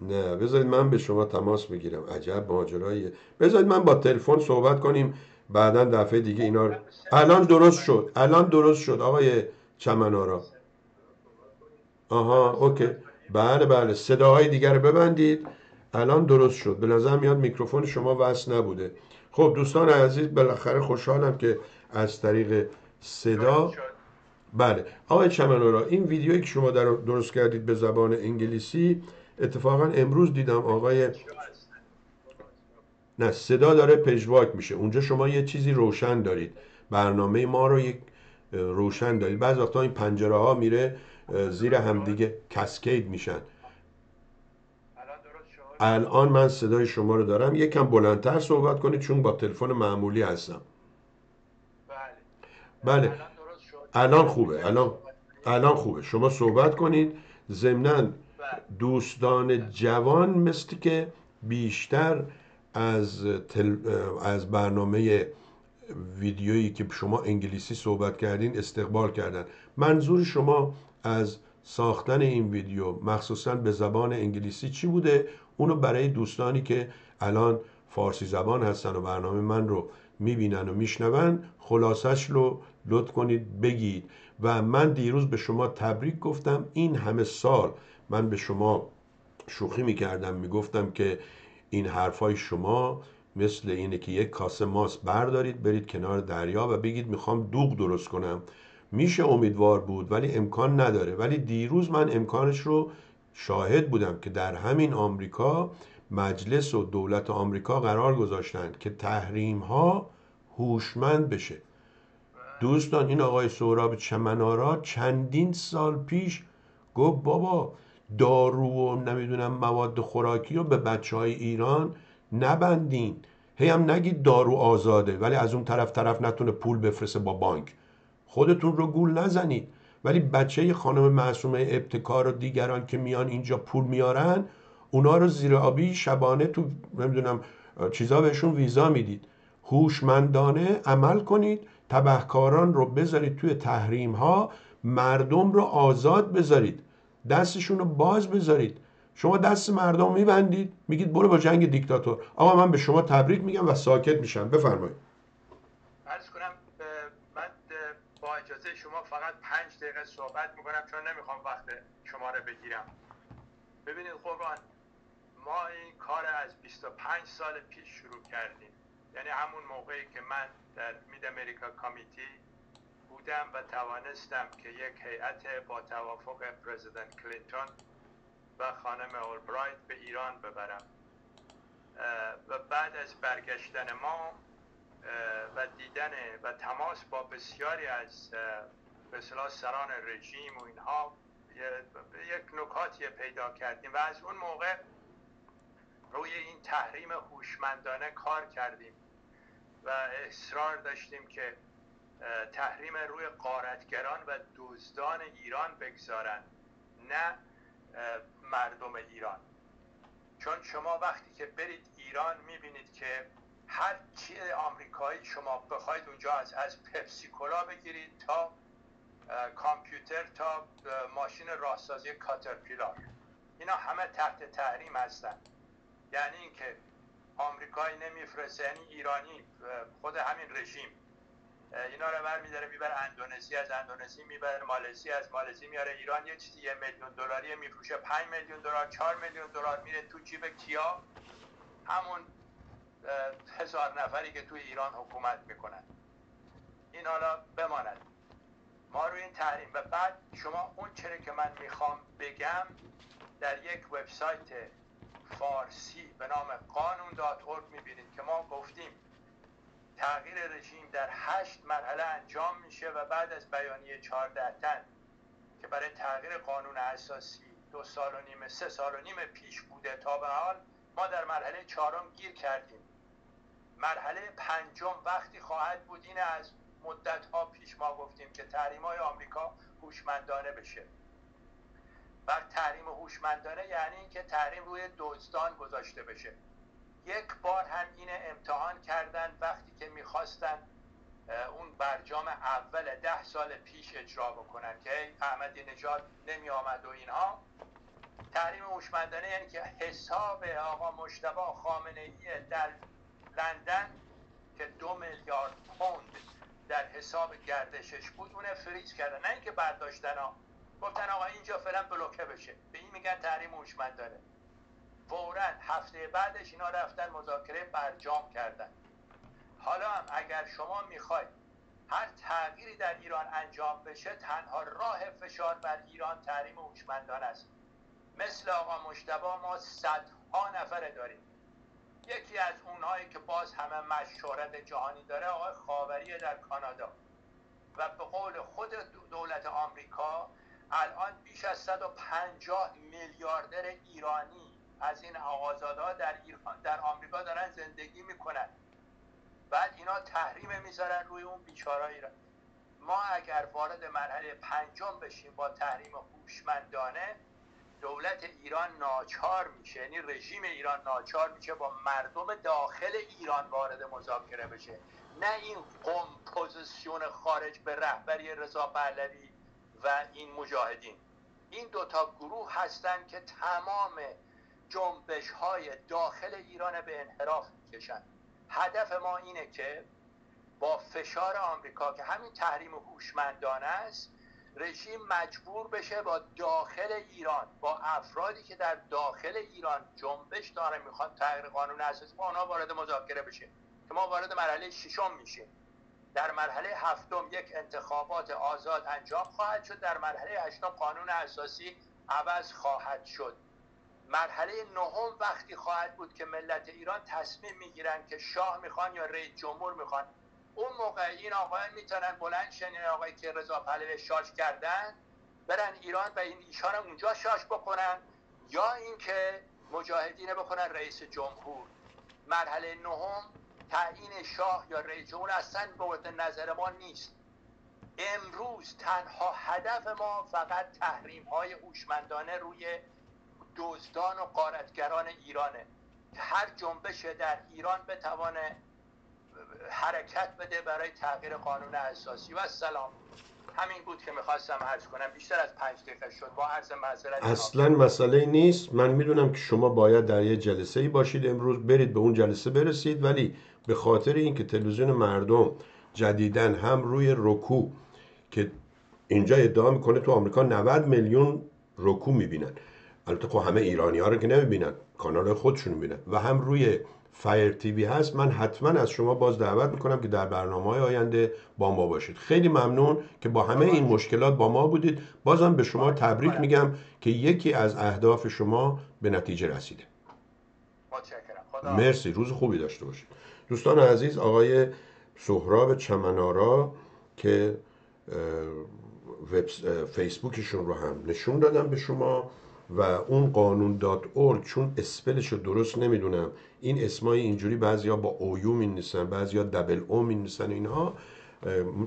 نه بذارید من به شما تماس می‌گیرم عجب ماجراییه. بذارید من با تلفن صحبت کنیم بعدا دفعه دیگه اینا الان درست شد الان درست شد آقای چمنارا. آها اوکی. بله بله. صداهای دیگر رو ببندید. الان درست شد. به نظر میاد میکروفون شما وصل نبوده. خب دوستان عزیز بالاخره خوشحالم که از طریق صدا بله. آقای چمنورا این ویدیویی که شما در درست کردید به زبان انگلیسی اتفاقا امروز دیدم آقای نه صدا داره پژواک میشه. اونجا شما یه چیزی روشن دارید. برنامه ما رو یک روشن دارید. بعض وقتا این پنجره ها میره زیر همدیگه کسکید میشن. الان من صدای شما رو دارم. یکم بلندتر صحبت کنید چون با تلفن معمولی هستم. بله. بله. الان خوبه. الان الان خوبه. شما صحبت کنید. ضمنا. دوستان جوان مثل که بیشتر از, تل... از برنامه ویدیویی که شما انگلیسی صحبت کردین استقبال کردن. منظور شما از ساختن این ویدیو مخصوصا به زبان انگلیسی چی بوده؟ اونو برای دوستانی که الان فارسی زبان هستن و برنامه من رو می‌بینن و میشنون خلاصش رو لطف کنید بگید. و من دیروز به شما تبریک گفتم این همه سال من به شما شوخی می‌کردم می‌گفتم که این حرفای شما مثل اینه که یک کاسه ماست بردارید برید کنار دریا و بگید می‌خوام دوغ درست کنم. میشه امیدوار بود ولی امکان نداره. ولی دیروز من امکانش رو شاهد بودم که در همین آمریکا مجلس و دولت آمریکا قرار گذاشتند که تحریم ها هوشمند بشه. دوستان این آقای سهراب چمنارا چندین سال پیش گفت بابا دارو و نمی‌دونم مواد خوراکی رو به بچه های ایران نبندین. هی هم نگید دارو آزاده ولی از اون طرف طرف نتونه پول بفرسته با بانک. خودتون رو گول نزنید. ولی بچه خانم معصومه ابتکار و دیگران که میان اینجا پول میارن اونا رو زیر آبی شبانه تو نمی‌دونم چیزا بهشون ویزا می‌دید. هوشمندانه عمل کنید تبهکاران رو بذارید توی تحریم ها مردم رو آزاد بذارید. دستشون رو باز بذارید. شما دست مردم میبندید میگید برو با جنگ دیکتاتور. آقا من به شما تبریک میگم و ساکت میشم. بفرمایید. عرض کنم من با اجازه شما فقط پنج دقیقه صحبت می‌کنم چون نمی‌خوام وقت شما رو بگیرم. ببینید قربان ما این کار از 25 سال پیش شروع کردیم. یعنی همون موقعی که من در مید امریکا کامیتی بودم و توانستم که یک هیئت با توافق پرزیدنت کلینتون و خانم اولبرایت به ایران ببرم. و بعد از برگشتن ما و دیدن و تماس با بسیاری از به سران رژیم و اینها یک نکاتی پیدا کردیم و از اون موقع روی این تحریم هوشمندانه کار کردیم و اصرار داشتیم که تحریم روی قارتگران و دزدان ایران بگذارن نه مردم ایران. چون شما وقتی که برید ایران می‌بینید که هر چی آمریکایی شما بخواید اونجا از از پپسی کولا بگیرید تا کامپیوتر تا ماشین راهسازی کاترپیلار. اینا همه تحت تحریم هستن. یعنی اینکه آمریکایی نمیفرسته یعنی ایرانی خود همین رژیم. اینا رو بر میداره می‌بره اندونزی از اندونزی می‌بره مالزی از مالزی میاره ایران یه چیزی یه میلیون دلاری میفروشه 5 میلیون دلار 4 میلیون دلار میره تو جیب کیا؟ همون هزار نفری که توی ایران حکومت می‌کنن. این حالا بماند. ما روی این تحریم. و بعد شما اون چره که من می‌خوام بگم در یک وبسایت فارسی به نام قانون دات می‌بینید که ما گفتیم تغییر رژیم در هشت مرحله انجام میشه و بعد از بیانیه 14 تن که برای تغییر قانون اساسی دو سال و نیم سه سال و نیم پیش بوده تا به حال ما در مرحله چهارم گیر کردیم. مرحله پنجم وقتی خواهد بود این از مدت ها پیش ما گفتیم که تحریم های آمریکا هوشمندانه بشه. و تحریم هوشمندانه یعنی اینکه تحریم روی دزدان گذاشته بشه. یک بار هم اینه امتحان کردن وقتی که می‌خواستن اون برجام اول ده سال پیش اجرا بکنن که احمدی نژاد نمی آمد و اینها. تحریم هوشمندانه یعنی که حساب آقا مشتبه خامنه ای در لندن که دو میلیارد پوند در حساب گردشش بود اونه فریز کردن. نه اینکه برداشتن ها. گفتن آقا اینجا فعلا بلوکه بشه. به این میگن تحریم هوشمندانه. فورا هفته بعدش اینا رفتن مذاکره برجام کردن. حالا هم اگر شما می‌خواید هر تغییری در ایران انجام بشه تنها راه فشار بر ایران تحریم هوشمندانه است. مثل آقا مشتبا ما صدها نفره داریم. یکی از اونهایی که باز همه مشهورت جهانی داره آقای خاوری در کانادا. و به قول خود دولت آمریکا الان بیش از 150 میلیاردر ایرانی از این آقازادها در ایران در آمریکا دارن زندگی می‌کنن. بعد اینا تحریم می‌ذارن روی اون بیچارایی را. ما اگر وارد مرحله پنجم بشیم با تحریم هوشمندانه دولت ایران ناچار میشه یعنی رژیم ایران ناچار میشه با مردم داخل ایران وارد مذاکره بشه. نه این قم پوزیسیون خارج به رهبری رضا پهلوی و این مجاهدین. این دوتا گروه هستند که تمام جنبش های داخل ایران به انحراف می‌کشن هدف ما اینه که با فشار آمریکا که همین تحریم هوشمندانه است رژیم مجبور بشه با داخل ایران با افرادی که در داخل ایران جنبش داره می‌خوان تغییر قانون اساسی با آنها وارد مذاکره بشه. که ما وارد مرحله ششم میشیم. در مرحله هفتم یک انتخابات آزاد انجام خواهد شد. در مرحله هشتم قانون اساسی عوض خواهد شد. مرحله نهم وقتی خواهد بود که ملت ایران تصمیم می‌گیرن که شاه می‌خوان یا رئیس جمهور می‌خوان. اون موقع این آقایان می‌تونن بلند شن این آقایی که رضا پهلوی شاش کردن برن ایران و این ایشان اونجا شاش بکنن یا اینکه مجاهدین بکنن رئیس جمهور. مرحله نهم تعیین شاه یا رئیس جمهور اصلا به نظر ما نیست. امروز تنها هدف ما فقط تحریم های هوشمندانه روی دزدان و قارتگران ایرانه. هر جنبش در ایران بتوانه حرکت بده برای تغییر قانون اساسی. و سلام. همین بود که می‌خواستم عرض کنم بیشتر از پنج دقیقه شد. با عرض معذرت اصلا مسئله نیست. من می‌دونم که شما باید در یه جلسه ای باشید امروز. برید به اون جلسه برسید. ولی به خاطر اینکه تلویزیون مردم جدیدن هم روی رکو که اینجا ادعا می‌کنه تو آمریکا 90 میلیون رکو می‌بینن. البته خب همه ایرانی ها رو که نمی‌بینن کانال خودشون می‌بینن و هم روی فایر تیوی هست من حتما از شما باز دعوت می‌کنم که در برنامه های آینده با ما باشید. خیلی ممنون که با همه این مشکلات با ما بودید. بازم به شما تبریک میگم که یکی از اهداف شما به نتیجه رسیده. مرسی. روز خوبی داشته باشید. دوستان عزیز آقای سهراب چمنارا که فیسبوکشون رو هم نشون دادم به شما. و اون قانون دات اورگ چون اسپلش رو درست نمی‌دونم. این اسمای اینجوری بعضیا با اویو می نویسن بعضیا دبل او می نویسن اینها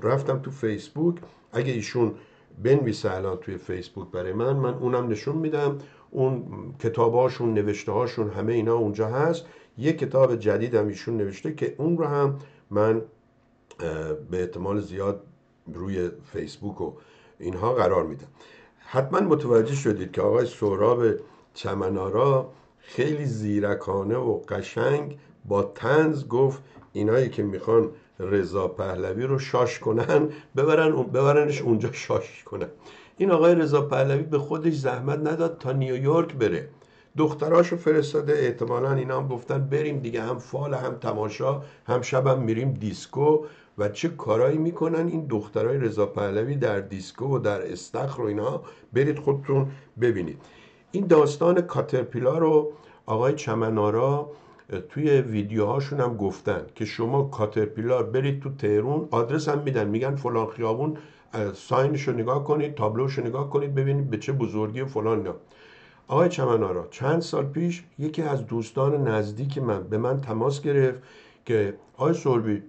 رفتم تو فیسبوک. اگه ایشون بنویسه الان توی فیسبوک برای من من اونم نشون میدم. اون کتاباشون نوشته هاشون همه اینا اونجا هست. یه کتاب جدید هم ایشون نوشته که اون رو هم من به احتمال زیاد روی فیسبوک و اینها قرار میدم. حتما متوجه شدید که آقای سهراب چمنارا خیلی زیرکانه و قشنگ با تنز گفت اینایی که می‌خوان رضا پهلوی رو شاش کنن ببرن ببرنش اونجا شاش کنن. این آقای رضا پهلوی به خودش زحمت نداد تا نیویورک بره. دختراشو فرستاده احتمالا اینا هم گفتن بریم دیگه هم فال هم تماشا هم شبم میریم دیسکو. و چه کارایی می‌کنن این دخترای رضا پهلوی در دیسکو و در استخر و اینا؟ برید خودتون ببینید. این داستان کاترپیلا رو آقای چمنارا توی ویدیوهاشون هم گفتن که شما کاترپیلار برید تو تهرون آدرس هم میدن. میگن فلان خیابون ساینش رو نگاه کنید تابلوش رو نگاه کنید ببینید به چه بزرگی فلان نه آقای چمنارا چند سال پیش یکی از دوستان نزدیک من به من تماس گرفت که آقای سوربی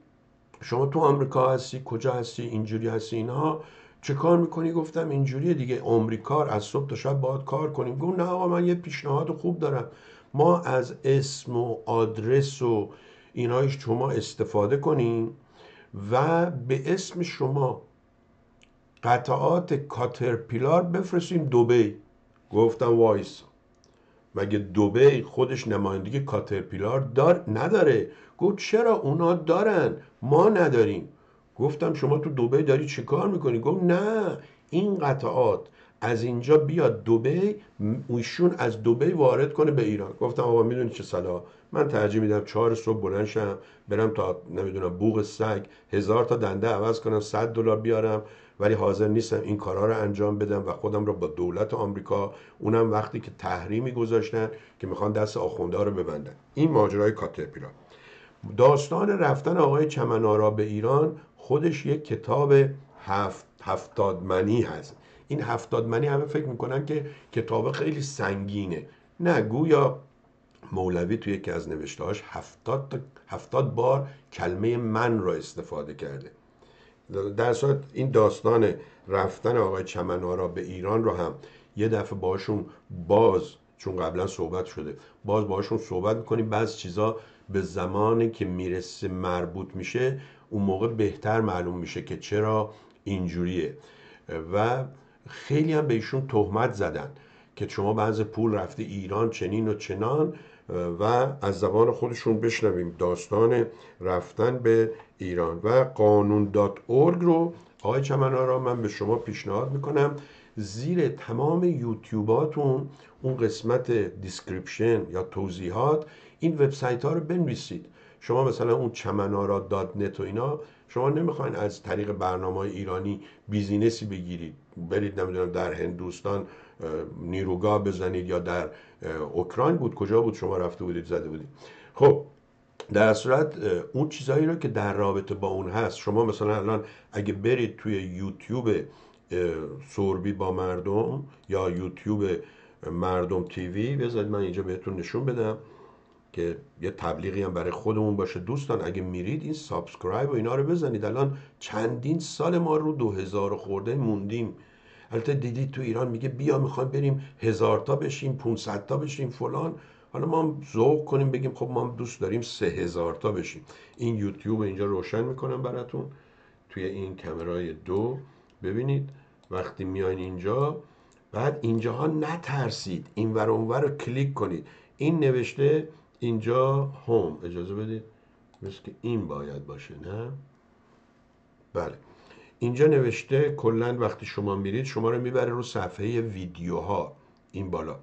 شما تو آمریکا هستی کجا هستی اینجوری هستی اینها. چه کار می‌کنی؟ گفتم اینجوریه دیگه. عمری کار از صبح تا شب باید کار کنیم. گفت نه آقا من یه پیشنهاد خوب دارم. ما از اسم و آدرس و اینهایش شما استفاده کنیم و به اسم شما قطعات کاترپیلار بفرستیم دوبی گفتم وایس مگه دوبی خودش نمایندگی کاترپیلار دار نداره؟ گفت چرا اونا دارن؟ ما نداریم. گفتم شما تو دوبی داری چه کار می‌کنی؟ گفت نه این قطعات از اینجا بیاد دوبی ایشون از دوبی وارد کنه به ایران. گفتم آقا می‌دونی چه صلاح؟ من ترجیح میدم چهار صبح بلند شم برم تا نمی‌دونم بوغ سگ هزار تا دنده عوض کنم صد دلار بیارم. ولی حاضر نیستم این کارها رو انجام بدم و خودم رو با دولت آمریکا اونم وقتی که تحریمی گذاشتن که می‌خوان دست آخونده رو ببندن. این ماجرای کاترپیلا داستان رفتن آقای چمنارا به ایران خودش یک کتاب هفت هفتاد منی هست. این هفتاد منی همه فکر می‌کنن که کتاب خیلی سنگینه. نه گویا مولوی توی یکی از نوشتهاش هفتاد, هفتاد بار کلمه من را استفاده کرده. در صورت این داستان رفتن آقای چمنارا به ایران رو هم یه دفعه باشون باز چون قبلا صحبت شده باز باشون صحبت می‌کنیم. بعض چیزا به زمانی که می‌رسه مربوط میشه اون موقع بهتر معلوم میشه که چرا اینجوریه. و خیلی هم به ایشون تهمت زدن که شما بعض پول رفته ایران چنین و چنان و از زبان خودشون بشنویم. داستان رفتن به ایران و قانون dot رو. آقای چمنارا من به شما پیشنهاد می‌کنم. زیر تمام یوتیوباتون اون قسمت description یا توضیحات این وبسایت ها رو بنویسید. شما مثلا اون چمنارا dot net و اینا شما نمی‌خواین از طریق برنامه ایرانی business ی بگیرید. برید نمی‌دونم در هندوستان نیروگاه بزنید یا در اوکراین بود؟ کجا بود؟ شما رفته بودید؟ زده بودید؟ خب در صورت اون چیزهایی رو که در رابطه با اون هست. شما مثلا الان اگه برید توی یوتیوب سربی با مردم یا یوتیوب مردم TV بذارید من اینجا بهتون نشون بدم که یه تبلیغی هم برای خودمون باشه. دوستان اگه میرید این subscribe و اینا رو بزنید. الان چندین سال ما رو دو هزار خورده موندیم. البته دیدید تو ایران میگه بیا می‌خوایم بریم هزار تا بشیم 500 تا بشیم فلان. حالا ما ذوق کنیم بگیم خب ما دوست داریم سه هزار تا بشیم. این یوتیوب اینجا روشن می‌کنم براتون. توی این کمرای دو. ببینید وقتی میاین اینجا بعد اینجاها نترسید. این ور اونور رو کلیک کنید. این نوشته اینجا هوم اجازه بدید. مثل که این باید باشه نه؟ بله. اینجا نوشته کلا وقتی شما میرید شما رو می‌بره رو صفحه ویدیوها. این بالا.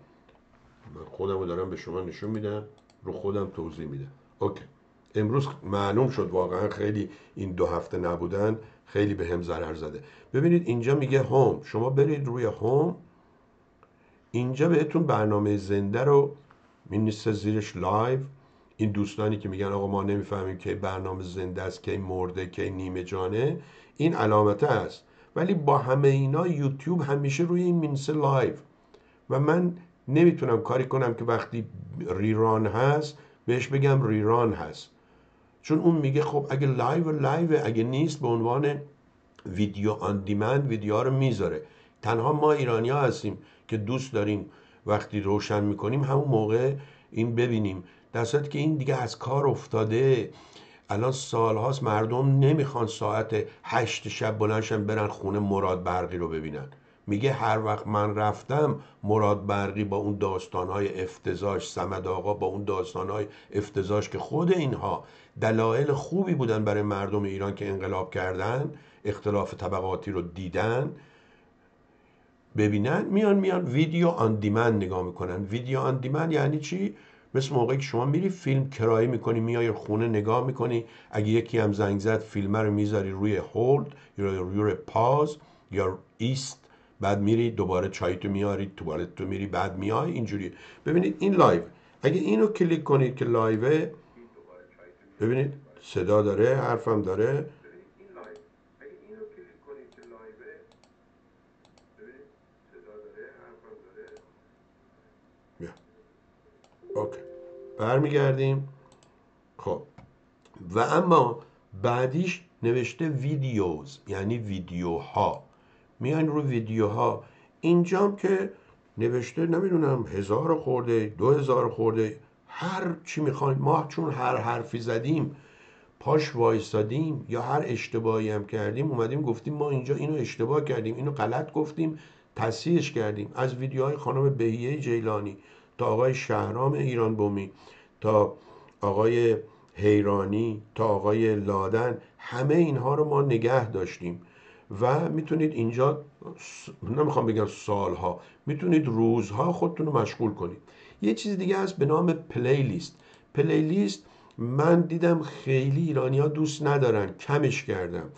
من خودم رو دارم به شما نشون میدم رو خودم توضیح میدم. okay. امروز معلوم شد واقعا خیلی این دو هفته نبودن خیلی به هم ضرر زده. ببینید اینجا میگه home شما برید روی home اینجا بهتون برنامه زنده رو نیست زیرش live این دوستانی که میگن آقا ما نمی‌فهمیم که برنامه زنده است که مرده که نیمه جانه. این علامته است. ولی با همه اینا یوتیوب همیشه روی این مینویسه live. و من نمی‌تونم کاری کنم که وقتی rerun هست بهش بگم rerun هست. چون اون میگه خب اگه لایو لایو اگه نیست به عنوان video on demand ویدیو رو می‌ذاره. تنها ما ایرانی ها هستیم که دوست داریم وقتی روشن می‌کنیم همون موقع این ببینیم. در که این دیگه از کار افتاده. الان سالهاست مردم نمی‌خوان ساعت هشت شب بلنشن برن خونه مراد برقی رو ببینن. میگه هر وقت من رفتم مراد برقی با اون داستانهای افتزاش سمد آقا با اون داستانهای افتزاش که خود اینها دلایل خوبی بودن برای مردم ایران که انقلاب کردن اختلاف طبقاتی رو دیدن ببینن میان میان ویدیو آن دیمن نگاه می‌کنن. ویدیو آن دیمن یعنی چی؟ مثل موقعی که شما میری فیلم کرایه می‌کنی میای خونه نگاه می‌کنی اگه یکی هم زنگ زد فیلم رو می‌ذاری روی hold یا روی pause یا ایست بعد میری دوباره چای تو میاری دوباره تو میری بعد میای اینجوری. ببینید این live. اگه اینو کلیک کنید که live ه ببینید صدا داره حرفم داره. اوکی. برمیگردیم. خب. و اما بعدیش نوشته ویدیوز یعنی ویدیوها. میان رو ویدیوها. اینجام که نوشته نمی‌دونم هزار خورده دو هزار خورده هر چی می‌خوایم. ما چون هر حرفی زدیم پاش وایستادیم یا هر اشتباهی هم کردیم اومدیم گفتیم ما اینجا اینو اشتباه کردیم اینو غلط گفتیم تصحیحش کردیم. از ویدیوهای خانم بهیه جیلانی. تا آقای شهرام ایران بومی تا آقای حیرانی تا آقای لادن همه اینها رو ما نگه داشتیم. و می‌تونید اینجا نمی‌خوام بگم سالها می‌تونید روزها خودتون رو مشغول کنید. یه چیز دیگه هست به نام پلیلیست. پلیلیست من دیدم خیلی ایرانی ها دوست ندارن کمش کردم.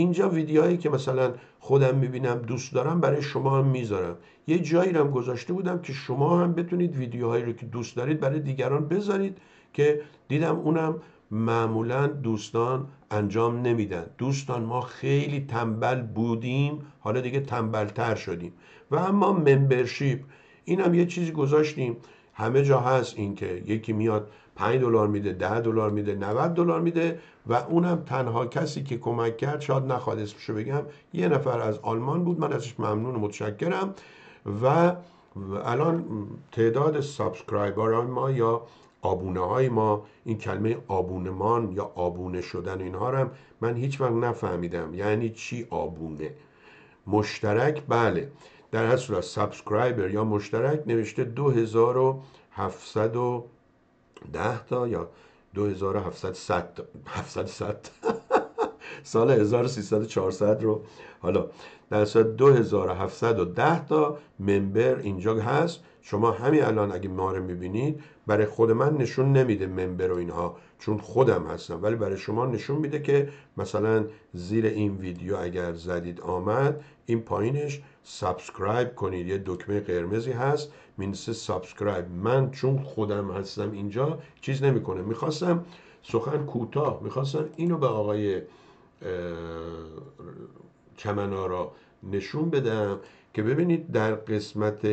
اینجا ویدیوهایی که مثلا خودم می‌بینم دوست دارم برای شما هم می‌ذارم. یه جایی هم گذاشته بودم که شما هم بتونید ویدیوهایی رو که دوست دارید برای دیگران بذارید که دیدم اونم معمولا دوستان انجام نمیدن. دوستان ما خیلی تنبل بودیم حالا دیگه تنبلتر شدیم. و اما ممبرشیپ این هم یه چیزی گذاشتیم. همه جا هست این که یکی میاد 5 دلار میده 10 دلار میده 90 دلار میده و اونم تنها کسی که کمک کرد شاید نخواد اسمشو بگم یه نفر از آلمان بود. من ازش ممنون و متشکرم. و الان تعداد subscriber ما یا آبونه های ما این کلمه آبونمان یا آبونه شدن اینها هم من هیچ وقت نفهمیدم. یعنی چی آبونه؟ مشترک؟ بله. در هر صورت subscriber یا مشترک نوشته 2710 تا یا 2700 700 سال 1300 400 رو. حالا در صورت 2710 تا member اینجا هست. شما همین الان اگه ما رو می‌بینید برای خود من نشون نمیده member و اینها چون خودم هستم. ولی برای شما نشون میده که مثلا زیر این ویدیو اگر زدید آمد این پایینش subscribe کنید. یه دکمه قرمزی هست. مینسه subscribe من چون خودم هستم اینجا چیز نمی‌کنه می‌خواستم سخن کوتاه می‌خواستم اینو به آقای کمنارا نشون بدم که ببینید در قسمت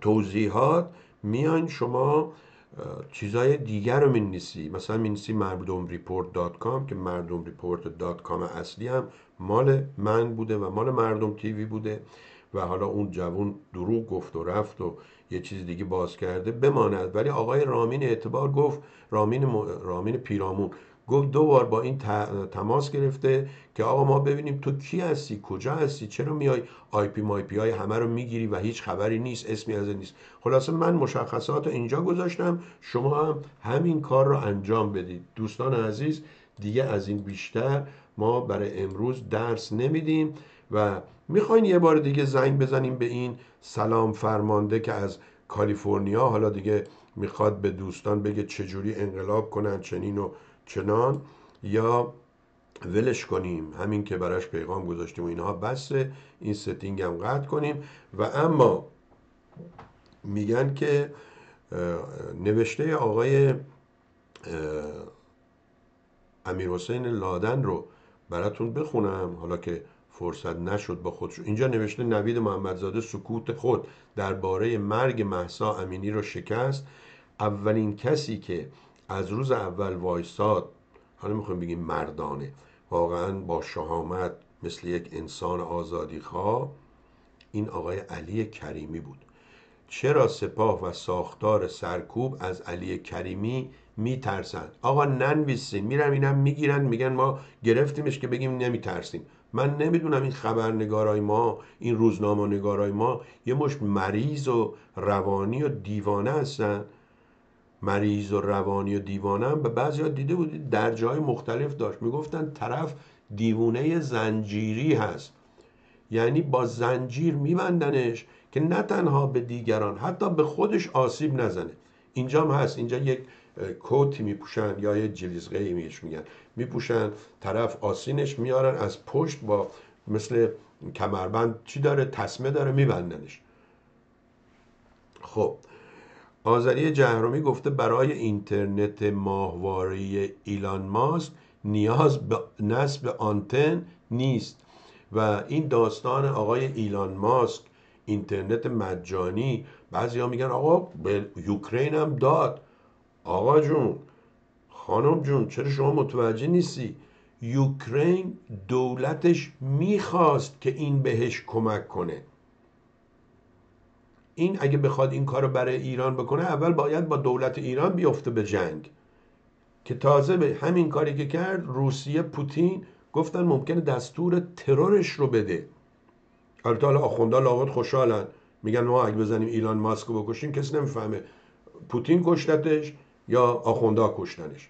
توضیحات میان شما چیزای دیگر رو مینیسی مثلا مینیسی مردم report dot com که مردم report dot com اصلی هم مال من بوده و مال مردم TV بوده. و حالا اون جوون دروغ گفت و رفت و یه چیز دیگه باز کرده بماند. ولی آقای رامین اعتبار گفت رامین, رامین پیرامون گفت دو بار با این تماس گرفته که آقا ما ببینیم تو کی هستی کجا هستی چرا میای IP مای پی های همه رو می‌گیری و هیچ خبری نیست اسمی از نیست. خلاصه من مشخصات رو اینجا گذاشتم شما هم همین کار رو انجام بدید. دوستان عزیز دیگه از این بیشتر ما برای امروز درس نمیدیم و می‌خواین یه بار دیگه زنگ بزنیم به این سلام فرمانده که از کالیفرنیا حالا دیگه می‌خواد به دوستان بگه چجوری انقلاب کنن چنین و چنان یا ولش کنیم همین که براش پیغام گذاشتیم و اینها بسه این ستینگ هم قطع کنیم. و اما میگن که نوشته آقای امیر حسین لادن رو براتون بخونم حالا که فرصت نشد با خودش. اینجا نوشته نوید محمدزاده سکوت خود درباره مرگ محسا امینی رو شکست. اولین کسی که از روز اول وایساد حالا می‌خوایم بگیم مردانه واقعا با شهامت مثل یک انسان آزادی خواه این آقای علی کریمی بود. چرا سپاه و ساختار سرکوب از علی کریمی میترسن آقا ننویسین میرن اینم می‌گیرن میگن ما گرفتیمش که بگیم نمیترسیم. من نمی‌دونم این خبرنگارای ما این روزنامه نگارای ما یه مشت مریض و روانی و دیوانه هستن. مریض و روانی و دیوانه هم به بعضی ها دیده بودید در جای مختلف داشت. می‌گفتن طرف دیوونه زنجیری هست. یعنی با زنجیر میبندنش که نه تنها به دیگران حتی به خودش آسیب نزنه. اینجا هم هست. اینجا یک کوتی میپوشن یا یه جلیزغه میش میگن. میپوشن طرف آسینش میارن از پشت با مثل کمربند چی داره؟ تسمه داره میبندنش. خب آذری جهرومی گفته برای اینترنت ماهواره ایلان ماسک نیاز به نصب آنتن نیست. و این داستان آقای ایلان ماسک اینترنت مجانی بعضی ها میگن آقا به یوکرین هم داد. آقا جون خانم جون چرا شما متوجه نیستی؟ یوکرین دولتش می‌خواست که این بهش کمک کنه. این اگه بخواد این کار رو برای ایران بکنه اول باید با دولت ایران بیفته به جنگ. که تازه به همین کاری که کرد روسیه پوتین گفتن ممکنه دستور ترورش رو بده. البته حالا آخوندا لابد خوشحالن. میگن ما اگه بزنیم ایلان ماسک بکشیم کسی نمی‌فهمه. پوتین کشتتش. یا آخوندا کشتنش.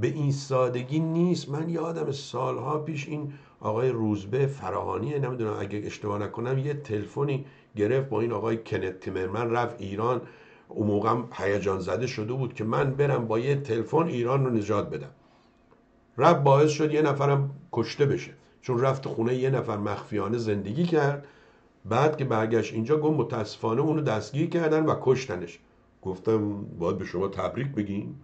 به این سادگی نیست. من یادم سالها پیش این آقای روزبه فراهانی نمی‌دونم اگه اشتباه نکنم یه تلفنی گرفت با این آقای کنت تیمرمن رفت ایران. اون موقع هیجان زده شده بود که من برم با یه تلفن ایران رو نجات بدم. رفت باعث شد یه نفرم کشته بشه. چون رفت خونه یه نفر مخفیانه زندگی کرد. بعد که برگشت اینجا گفت متاسفانه اونو دستگیر کردن و کشتنش. گفتم باید به شما تبریک بگیم.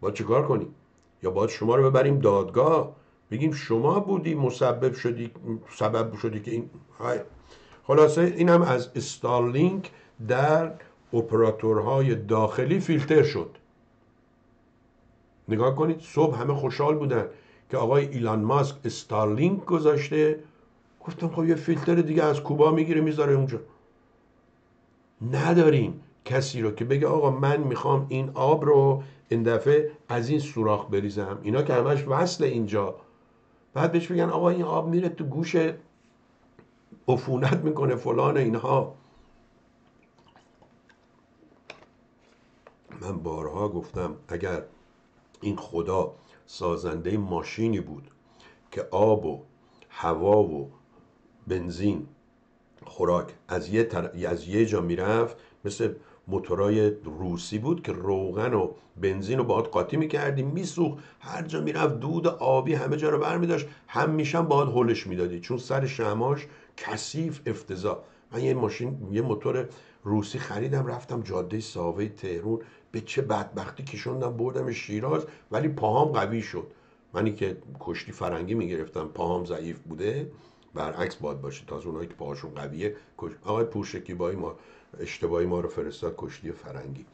باید چیکار کنیم؟ یا باید شما رو ببریم دادگاه بگیم شما بودی مسبب شدی سبب شدی که این های. خلاصه این هم از استارلینک در اپراتورهای داخلی فیلتر شد. نگاه کنید صبح همه خوشحال بودن که آقای ایلان ماسک استارلینک گذاشته. گفتم خب یه فیلتر دیگه از کوبا می‌گیره می‌ذاره اونجا. نداریم. کسی رو که بگه آقا من می‌خوام این آب رو این دفعه از این سوراخ بریزم. اینا که همش وصل اینجا. بعد بهش بگن آقا این آب میره تو گوش عفونت می‌کنه فلان اینها. من بارها گفتم اگر این خدا سازنده ماشینی بود که آب و هوا و بنزین خوراک از یه, از یه جا می‌رفت مثل موتورای روسی بود که روغن و بنزین رو باید قاطی می‌کردی میسوخ هر جا می‌رفت دود آبی همه جا رو برمیداشت. هم میشم باید هلش می‌دادی. چون سر شماش کثیف افتضاح. من یه ماشین یه موتور روسی خریدم رفتم جاده ساوه تهرون به چه بدبختی کشوندم بردم شیراز ولی پاهام قوی شد. منی که کشتی فرنگی می‌گرفتم پاهام ضعیف بوده. برعکس باد باشه. تازه اونایی که پاهاشون قویه آقای پورشکیبایی ما اشتباهی ما رو فرستاد کشتی فرنگی.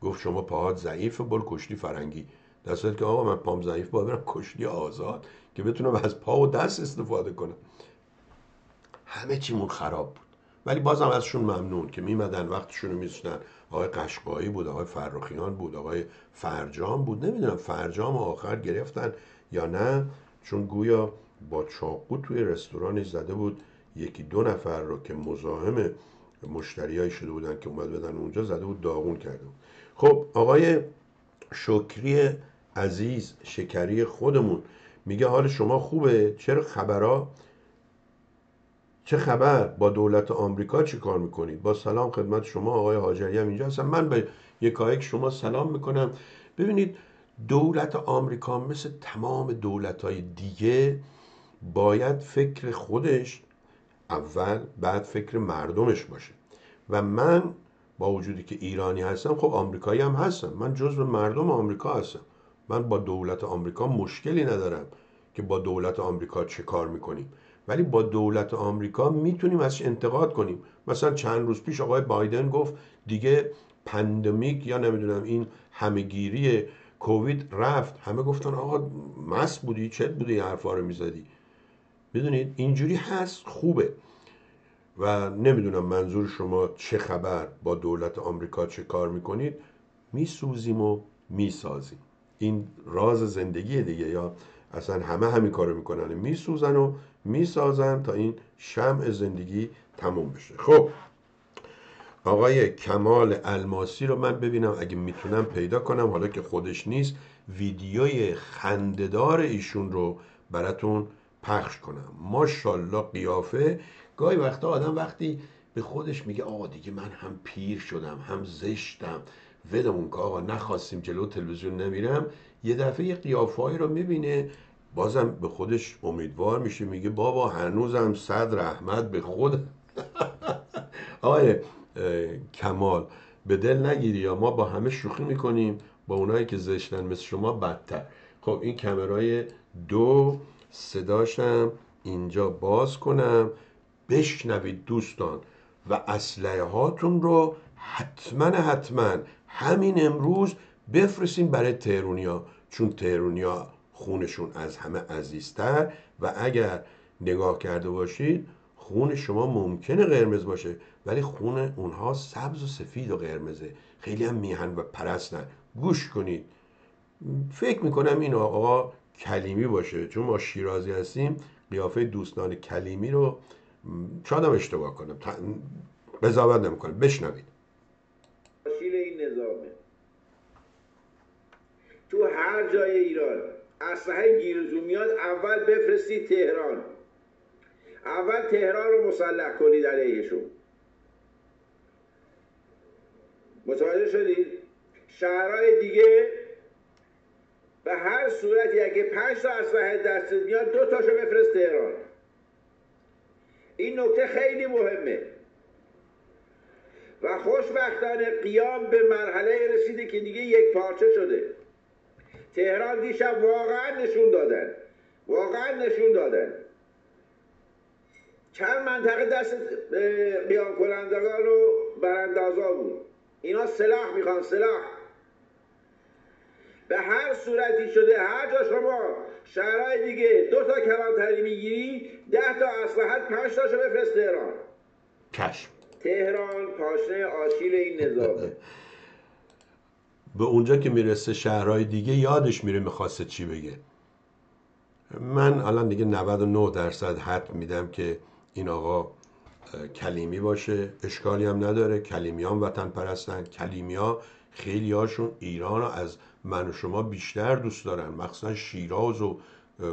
گفت شما پاهات ضعیف بر کشتی فرنگی. در که آقا من پام ضعیف باید برم کشتی آزاد که بتونم از پا و دست استفاده کنم. همه چیمون خراب بود. ولی بازم ازشون ممنون که میمدن وقتشون رو می‌زنن آقای قشقایی بود آقای فرخیان بود آقای فرجام بود. نمی‌دونم فرجام آخر گرفتن یا نه. چون گویا با چاقو توی رستورانی زده بود. یکی دو نفر رو که مزاحم مشتریایی شده بودن که اومد بدن اونجا زده بود داغون کرده بود. خب آقای شکری عزیز شکری خودمون میگه حال شما خوبه؟ چرا خبرها چه خبر؟ با دولت آمریکا چی کار می‌کنید؟ با سلام خدمت شما آقای حاجری هم اینجا هستم من به یکایک شما سلام می‌کنم. ببینید دولت آمریکا مثل تمام دولت های دیگه باید فکر خودش اول بعد فکر مردمش باشه. و من با وجودی که ایرانی هستم خب آمریکایی هم هستم. من جزو مردم آمریکا هستم. من با دولت آمریکا مشکلی ندارم که با دولت آمریکا چه کار می‌کنیم. ولی با دولت آمریکا می‌تونیم ازش انتقاد کنیم. مثلا چند روز پیش آقای بایدن گفت دیگه پندمیک یا نمی‌دونم این همهگیری کووید رفت. همه گفتن آقا مس بودی چت بودی حرفا رو می‌زدی. می‌دونید؟ اینجوری هست خوبه. و نمی‌دونم منظور شما چه خبر با دولت آمریکا چه کار می‌کنید. میسوزیم و می‌سازیم. این راز زندگی دیگه. یا اصلا همه همین کارو می‌کنن. میسوزن و می‌سازن تا این شمع زندگی تموم بشه. خب. آقای کمال الماسی رو من ببینم اگه می‌تونم پیدا کنم حالا که خودش نیست ویدیوی خنددار ایشون رو براتون پخش کنم. ماشاءالله قیافه. گاهی وقتا آدم وقتی به خودش میگه آقا دیگه من هم پیر شدم هم زشتم. ولمون که آقا نخواستیم جلو تلویزیون نمیرم. یه دفعه یه قیافهایی رو می‌بینه. بازم به خودش امیدوار میشه. میگه بابا هنوزم صد رحمت به خود. آقای کمال به دل نگیری یا ما با همه شوخی می‌کنیم. با اونایی که زشتن مثل شما بدتر. خب این کمرای دو صداشم اینجا باز کنم. بشنوید دوستان و اسلحه هاتون رو حتما حتما همین امروز بفرستین برای تهرونیا چون تهرونیا خونشون از همه عزیزتر. و اگر نگاه کرده باشید خون شما ممکنه قرمز باشه ولی خون اونها سبز و سفید و قرمزه. خیلی هم میهن و پرستن. گوش کنید. فکر می‌کنم این آقا کلیمی باشه. چون ما شیرازی هستیم قیافه دوستان کلیمی رو شاید هم اشتباه کنم. قضاوت نمی‌کنم. بشنوید. این نظامه. تو هر جای ایران اسلحه گیرزو میاد اول بفرستید تهران. اول تهران رو مسلح کنید علیهشون متوجه شدید شهرهای دیگه به هر صورتی اگه پنج تا اسلحه دست میاد دو تاشو بفرست تهران. این نکته خیلی مهمه. و خوشبختانه قیام به مرحله رسیده که دیگه یک پارچه شده. تهران دیشب واقعا نشون دادن. واقعا نشون دادن. چند منطقه دست قیام کنندگان و براندازا بود. اینا سلاح می‌خوان سلاح. به هر صورتی شده هر جا شما شهرهای دیگه دو تا کلانتری می‌گیری ده تا اسلحت پنج تاشو بفرست تهران. کشم تهران پاشنه آشیل این نظامه به اونجا که می‌رسه شهرهای دیگه یادش میره می‌خواسته چی بگه. من الان دیگه 99 درصد حد میدم که این آقا کلیمی باشه. اشکالی هم نداره. کلیمی هم وطن پرستن کلیمی ها خیلی هاشون ایران رو از من و شما بیشتر دوست دارن. مخصوصا شیراز و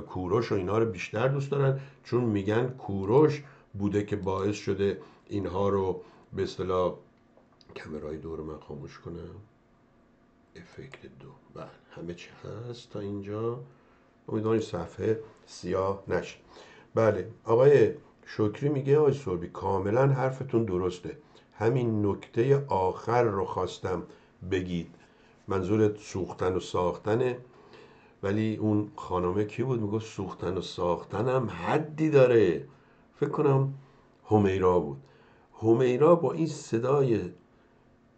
کوروش و اینا رو بیشتر دوست دارن. چون میگن کوروش بوده که باعث شده اینها رو به اصطلاح کمرای دور من خاموش کنم. افکت دو. بله همه چی هست تا اینجا. امیدوارم صفحه سیاه نشه. بله آقای شکری میگه آقای سربی کاملا حرفتون درسته. همین نکته آخر رو خواستم بگید. منظور سوختن و ساختنه. ولی اون خانمه کی بود؟ میگه سوختن و ساختن هم حدی داره. فکر کنم همیرا بود. همیرا با این صدای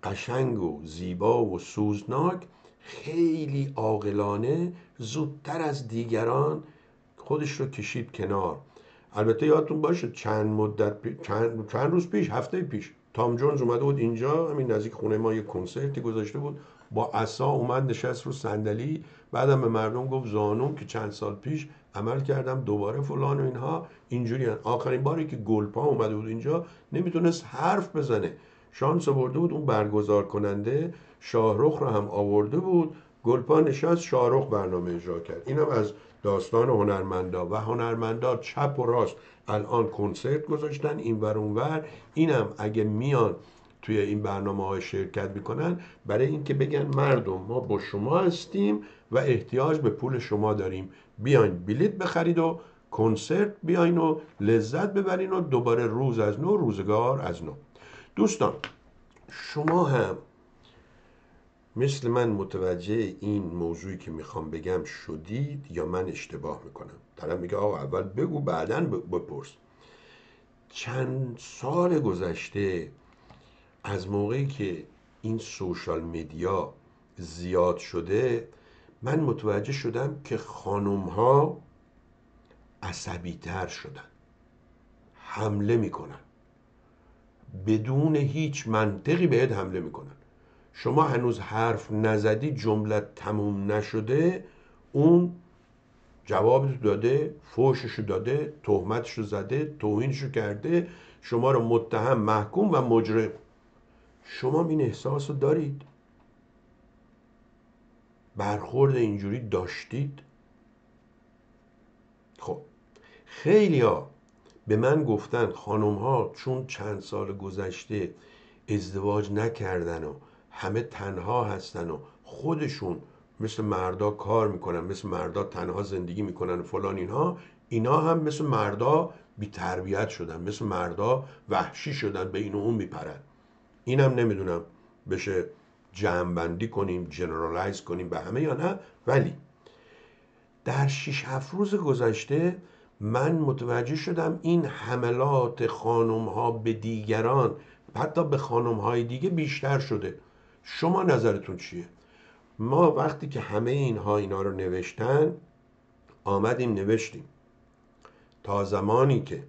قشنگ و زیبا و سوزناک خیلی عاقلانه زودتر از دیگران خودش رو کشید کنار. البته یادتون باشه چند مدت چند, چند روز پیش هفته پیش تام جونز اومده بود اینجا همین نزدیک خونه ما یه کنسرتی گذاشته بود. با عصا اومد نشست رو صندلی بعدم به مردم گفت زانوم که چند سال پیش عمل کردم دوباره فلان و اینها. اینجوری آخرین باری که گلپا اومده بود اینجا نمی‌تونست حرف بزنه. شانس برده بود اون برگزار کننده شاهرخ رو هم آورده بود. گلپا نشست شارخ برنامه اجرا کرد. اینم از داستان هنرمندا. و هنرمندا چپ و راست. الان کنسرت گذاشتن این ور اونور. اینم اگه میان توی این برنامه های شرکت می‌کنن برای اینکه بگن مردم ما با شما هستیم و احتیاج به پول شما داریم. بیاین بلیت بخرید و کنسرت بیاین و لذت ببرین و دوباره روز از نو روزگار از نو. دوستان شما هم مثل من متوجه این موضوعی که می‌خوام بگم شدید یا من اشتباه می‌کنم؟ طرف میگه آقا اول بگو بعدا بپرس. چند سال گذشته از موقعی که این سوشال میدیا زیاد شده من متوجه شدم که خانم ها عصبی تر شدن حمله می‌کنن. بدون هیچ منطقی بهت حمله می‌کنن. شما هنوز حرف نزدی جملت تموم نشده اون جوابتو داده فوششو داده تهمتشو زده توهینشو کرده شما رو متهم محکوم و مجرم. شما این احساس رو دارید؟ برخورد اینجوری داشتید؟ خب خیلی ها به من گفتن خانم ها چون چند سال گذشته ازدواج نکردن و همه تنها هستن و خودشون مثل مردا کار می‌کنن مثل مردا تنها زندگی می‌کنن و فلان اینها اینا هم مثل مردا بی تربیت شدن مثل مردا وحشی شدن به این و اون میپرن. اینم نمی‌دونم بشه جمعبندی کنیم جنرالایز کنیم به همه یا نه ولی در شیش هفت روز گذشته من متوجه شدم این حملات خانم ها به دیگران حتی به خانم های دیگه بیشتر شده. شما نظرتون چیه؟ ما وقتی که همه اینها اینا رو نوشتن آمدیم نوشتیم. تا زمانی که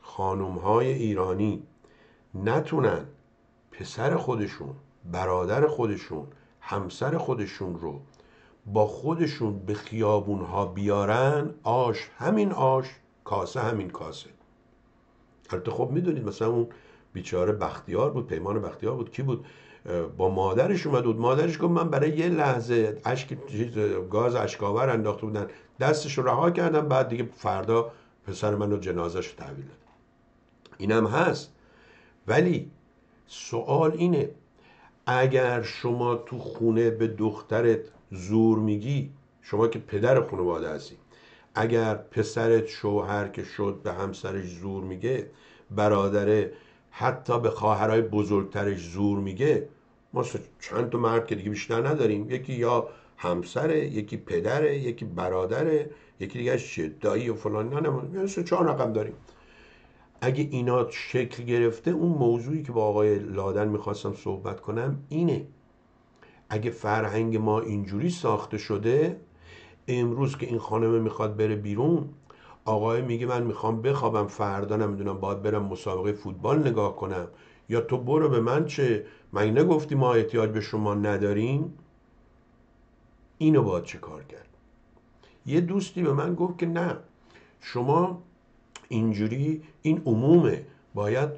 خانم های ایرانی نتونن پسر خودشون برادر خودشون همسر خودشون رو با خودشون به خیابون ها بیارن آش همین آش کاسه همین کاسه. البته خب می‌دونید مثلا اون بیچاره بختیار بود پیمان بختیار بود کی بود؟ با مادرش اومد بود. مادرش گفت من برای یه لحظه اشک گاز اشکاور انداخته بودن. دستش رو رها کردم بعد دیگه فردا پسر من رو جنازش رو تحویل داد. اینم هست. ولی سوال اینه اگر شما تو خونه به دخترت زور میگی شما که پدر خانواده هستی اگر پسرت شوهر که شد به همسرش زور میگه برادره حتی به خواهرای بزرگترش زور میگه ما چند تا مرد که دیگه بیشتر نداریم. یکی یا همسره یکی پدره یکی برادره یکی دیگه چیه دایی و فلان نه نه چهار رقم داریم. اگه اینا شکل گرفته اون موضوعی که با آقای لادن می‌خواستم صحبت کنم اینه. اگه فرهنگ ما اینجوری ساخته شده امروز که این خانمه می‌خواد بره بیرون آقای میگه من می‌خوام بخوابم فردا نمی‌دونم باید برم مسابقه فوتبال نگاه کنم. یا تو برو به من چه؟ من نگفتی ما احتیاج به شما نداریم. اینو باید چه کار کرد؟ یه دوستی به من گفت که نه شما اینجوری این عمومه. باید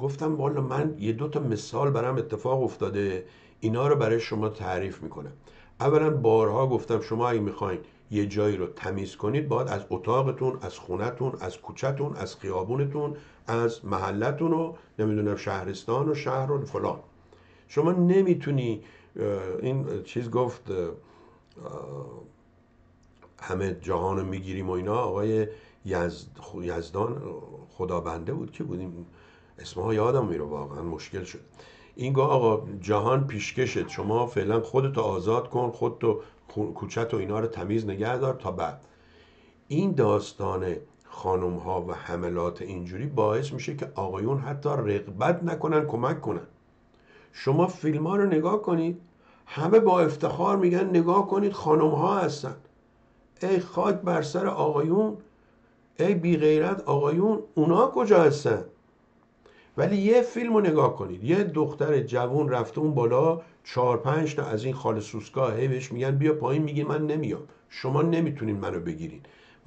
گفتم والا من یه دو تا مثال برام اتفاق افتاده اینا رو برای شما تعریف می‌کنم. اولا بارها گفتم شما اگه می‌خواین یه جایی رو تمیز کنید باید از اتاقتون از خونتون از کوچتون از خیابونتون از محلتون و نمی‌دونم شهرستان و شهر و فلان. شما نمی‌تونی این چیز گفت همه جهان رو می‌گیریم و اینا. آقای یزدان خدا بنده بود که بودیم. اسمها یادم میره واقعا مشکل شد. این گاه آقا جهان پیشکشت. شما فعلا خودتو آزاد کن خودتو کوچت و اینا رو تمیز نگه دار تا بعد. این داستان خانم ها و حملات اینجوری باعث میشه که آقایون حتی رغبت نکنن کمک کنن. شما فیلم ها رو نگاه کنید همه با افتخار میگن نگاه کنید خانم ها هستن. ای خاک بر سر آقایون ای بی غیرت آقایون اونا کجا هستن؟ ولی یه فیلم رو نگاه کنید. یه دختر جوون رفته اون بالا چهار پنج تا از این خال سوسکا هی بهش میگن بیا پایین میگی من نمیام. شما نمی‌تونین منو بگیرین.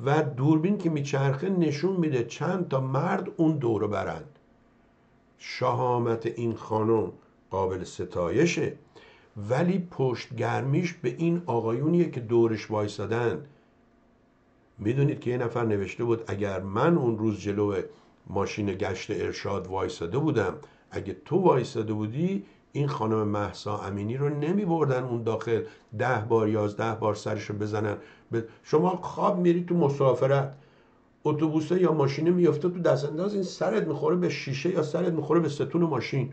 و دوربین که میچرخه نشون میده چند تا مرد اون دورو برند شهامت این خانم قابل ستایشه. ولی پشت گرمیش به این آقایونیه که دورش وایسادن. می‌دونید که یه نفر نوشته بود اگر من اون روز جلو ماشین گشت ارشاد وایساده بودم اگه تو وایساده بودی این خانم محسا امینی رو نمی بردن اون داخل. ده بار یازده بار سرش رو بزنن شما خواب میری تو مسافرت. اتوبوسه یا ماشینه میفته تو دست انداز این سرت می‌خوره به شیشه یا سرت می‌خوره به ستون ماشین.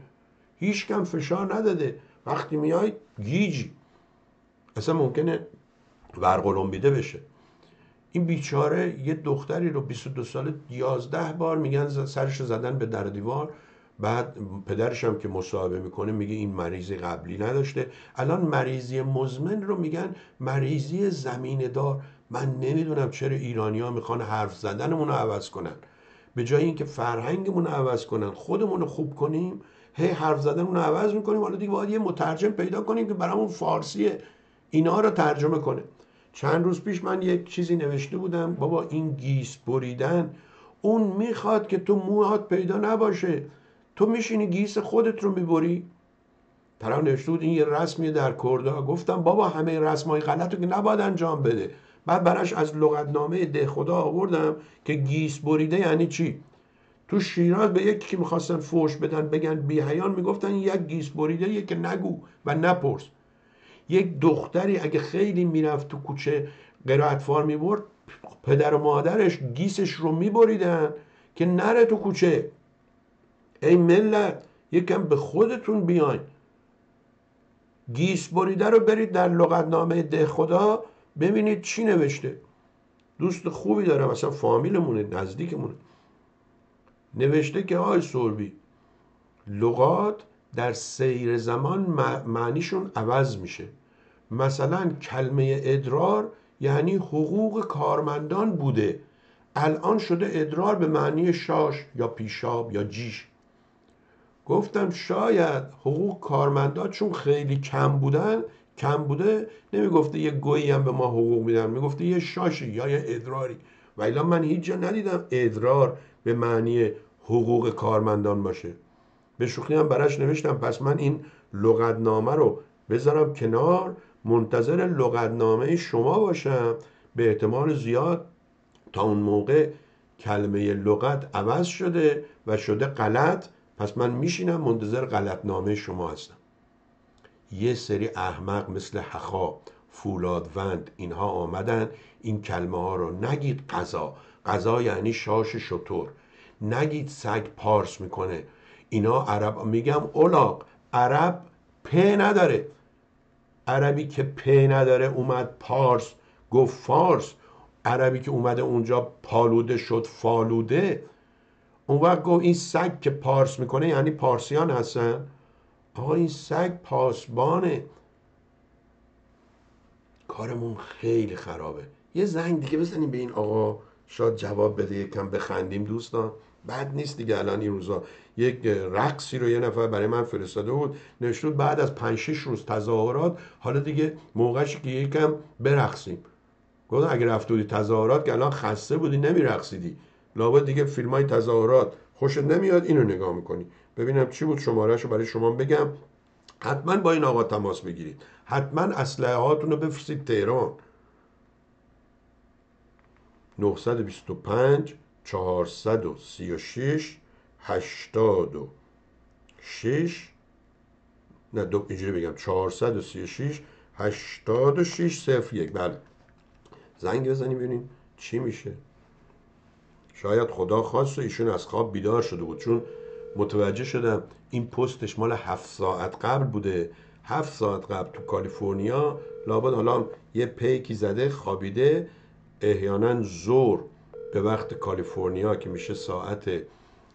هیچ کم فشار نداده. وقتی میای گیجی اصلا ممکنه ورقلمبیده بشه. این بیچاره یه دختری رو 22 ساله 11 بار میگن سرش زدن به در دیوار. بعد پدرش هم که مصاحبه می‌کنه میگه این مریضی قبلی نداشته. الان مریضی مزمن رو میگن مریضی زمین دار. من نمی‌دونم چرا ایرانی ها می‌خوان حرف زدنمون رو عوض کنن. به جای اینکه فرهنگمون رو عوض کنن خودمون رو خوب کنیم هی حرف زدنمون رو عوض می‌کنیم. حالا دیگه باید یه مترجم پیدا کنیم که برامون فارسیه. اینا رو ترجمه کنه. چند روز پیش من یک چیزی نوشته بودم بابا این گیس بریدن اون می‌خواد که تو موهات پیدا نباشه. تو میشینی گیس خودت رو می‌بری. طرف نوشته بود این یه رسمیه در کردا گفتم بابا همه رسمای غلط رو که نباید انجام بده. بعد براش از لغتنامه دهخدا آوردم که گیس بریده یعنی چی؟ تو شیراز به یکی که می‌خواستن فوش بدن بگن بی‌حیا می‌گفتن یک گیس بریده که نگو و نپرس. یک دختری اگه خیلی می‌رفت تو کوچه قرائتفار می‌برد پدر و مادرش گیسش رو میبریدن که نره تو کوچه. ای ملت یکم به خودتون بیاین. گیس بریده رو برید در لغتنامه ده خدا ببینید چی نوشته. دوست خوبی داره مثلا فامیلمونه نزدیکمونه. نوشته که آی سوربی لغات در سیر زمان معنیشون عوض میشه. مثلا کلمه ادرار یعنی حقوق کارمندان بوده. الان شده ادرار به معنی شاش یا پیشاب یا جیش. گفتم شاید حقوق کارمندان چون خیلی کم بودن کم بوده نمی‌گفته یه گویی هم به ما حقوق میدن می‌گفته یه شاشی یا یه ادراری. و الان من هیچ جا ندیدم ادرار به معنی حقوق کارمندان باشه. به شوخی هم براش نوشتم پس من این لغتنامه رو بذارم کنار منتظر لغتنامه شما باشم. به احتمال زیاد تا اون موقع کلمه لغت عوض شده و شده غلط پس من میشینم منتظر غلطنامه شما هستم. یه سری احمق مثل حخا فولادوند اینها آمدن. این کلمه ها رو نگید قضا. قضا یعنی شاش شطور. نگید سگ پارس می‌کنه. اینا عرب میگم اولاق عرب پ نداره. عربی که پ نداره اومد پارس گفت فارس. عربی که اومده اونجا پالوده شد فالوده. اون وقت گفت این سگ که پارس می‌کنه یعنی پارسیان هستن. آقا این سگ پاسبانه. کارمون خیلی خرابه. یه زنگ دیگه بزنیم به این آقا. شاید جواب بده یکم بخندیم دوستان. بد نیست دیگه الان این روزا. یک رقصی رو یه نفر برای من فرستاده بود نشود بعد از 5 6 روز تظاهرات حالا دیگه موقعش که یکم برقصیم. گفتم اگه رفته بودی تظاهرات که الان خسته بودی نمیرقصیدی. لابد دیگه فیلم های تظاهرات خوشت نمیاد اینو نگاه می‌کنی. ببینم چی بود شمارهش رو برای شما بگم. حتما با این آقا تماس بگیرید. حتما اسلحه هاتون رو بفرستید تهران 925 436 86 نه دو اینجوری بگم. 436 86 صفر یک. بله. زنگ بزنیم ببینیم چی میشه. شاید خدا خواست و ایشون از خواب بیدار شده بود. چون متوجه شدم این پستش مال هفت ساعت قبل بوده. هفت ساعت قبل تو کالیفرنیا لابد حالا یه پیکی زده خوابیده احیانا زور. به وقت کالیفرنیا که میشه ساعت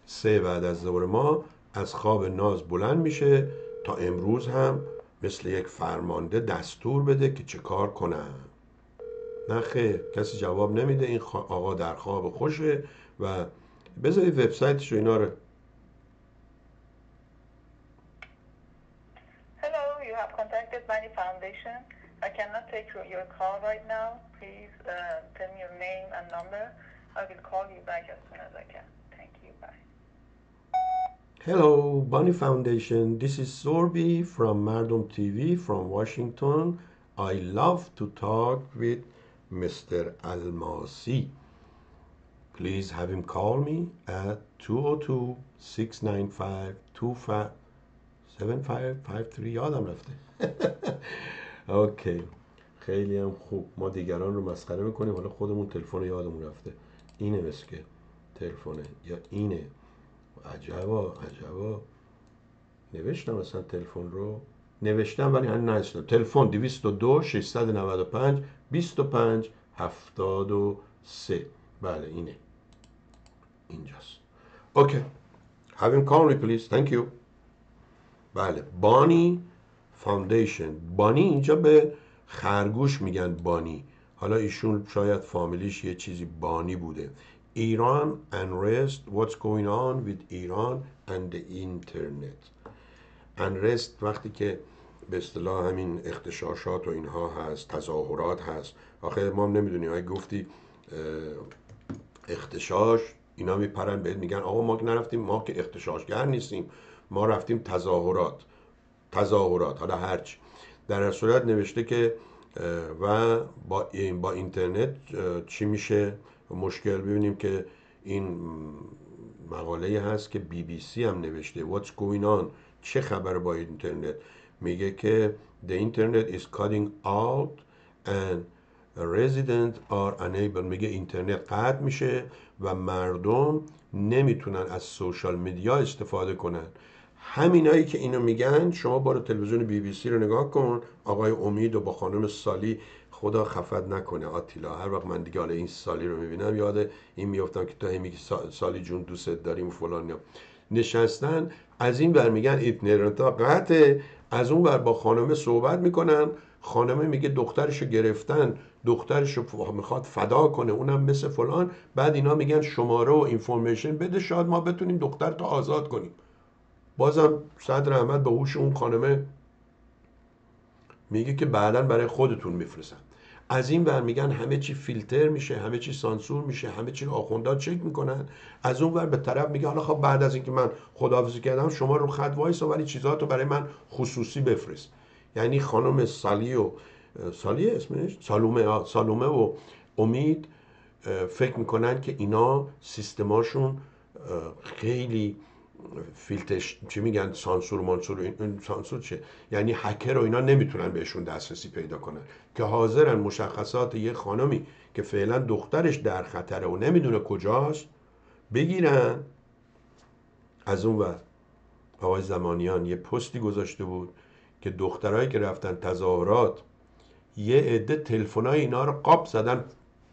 سه بعد از ظهر ما از خواب ناز بلند میشه تا امروز هم مثل یک فرمانده دستور بده که چه کار کنم نه خیر کسی جواب نمیده این آقا در خواب خوشه و بذارید وبسایتش رو اینا رو. I cannot take your call right now. Please uh, tell me your name and number. I will call you back as soon as I can. Thank you. Bye. Hello, Bunny Foundation. This is Sorby from Mardom TV from Washington. I love to talk with Mr. Almasi. Please have him call me at 202 695 7553 یادم رفته اوکی خیلی هم خوب ما دیگران رو مسخره می‌کنیم حالا خودمون تلفن یادمون رفته اینه مثل که تلفنه یا اینه. عجبا عجبا. نوشتم اصلا تلفن رو. نوشتم ولی هنوز نرسیدم. تلفن 202 695 25 73 بله اینه. اینجاست. OK. Call me please. Thank you. بله. بانی foundation bunny اینجا به خرگوش میگن bunny. حالا ایشون شاید فامیلیش یه چیزی بانی بوده. Iran unrest what's going on with Iran and the internet? Unrest وقتی که به اصطلاح همین اختشاشات و اینها هست تظاهرات هست. آخه ما هم نمی‌دونیم. اگه گفتی اختشاش اینا میپرن بهت میگن آقا ما که نرفتیم ما که اختشاشگر نیستیم. ما رفتیم تظاهرات. تظاهرات. حالا هرچی. در صورت نوشته که و با, با اینترنت چی میشه؟ مشکل ببینیم که این مقاله هست که بی بی سی هم نوشته. What's going on چه خبر با اینترنت؟ میگه که The internet is cutting out and residents are unable میگه اینترنت قطع میشه و مردم نمی‌تونن از سوشال میدیا استفاده کنن. همینایی که اینو میگن شما بار تلویزیون بی بی سی رو نگاه کن. آقای امید و با خانم سالی خدا خفت نکنه. آتیلا هر وقت من دیگه حالا این سالی رو می‌بینم یاد این میفتم که تو همی سالی جون دوست داریم فلان نشستن از این بر میگن ایتنرنتا قطعه. از اون بر با خانمه صحبت می‌کنن. خانمه میگه دخترشو گرفتن. دخترشو می‌خواد فدا کنه. اونم مثل فلان. بعد اینا میگن شماره و اینفورمیشن بده. شاید ما بتونیم دختر تو آزاد کنیم. بازم صدر احمد به هوش اون خانمه میگه که بعدا برای خودتون میفرستن. از این ور میگن همه چی فیلتر میشه همه چی سانسور میشه همه چی آخوندا چک می‌کنن. از اون ور به طرف میگه حالا خب بعد از اینکه من خداحافظی کردم شما رو خط وایس ولی چیزاتو برای من خصوصی بفرست. یعنی خانم سالی و سالی اسمش؟ سالومه سالومه و امید فکر می‌کنن که اینا سیستماشون خیلی فیلتش چی میگن؟ سانسور مانسور این سانسور چه یعنی هکر و اینا نمی‌تونن بهشون دسترسی پیدا کنن. که حاضرن مشخصات یه خانمی که فعلا دخترش در خطره و نمی‌دونه کجاست بگیرن. از اون وقت آقای زمانیان یه پستی گذاشته بود که دخترهایی که رفتن تظاهرات یه عده تلفنای اینا رو قاب زدن.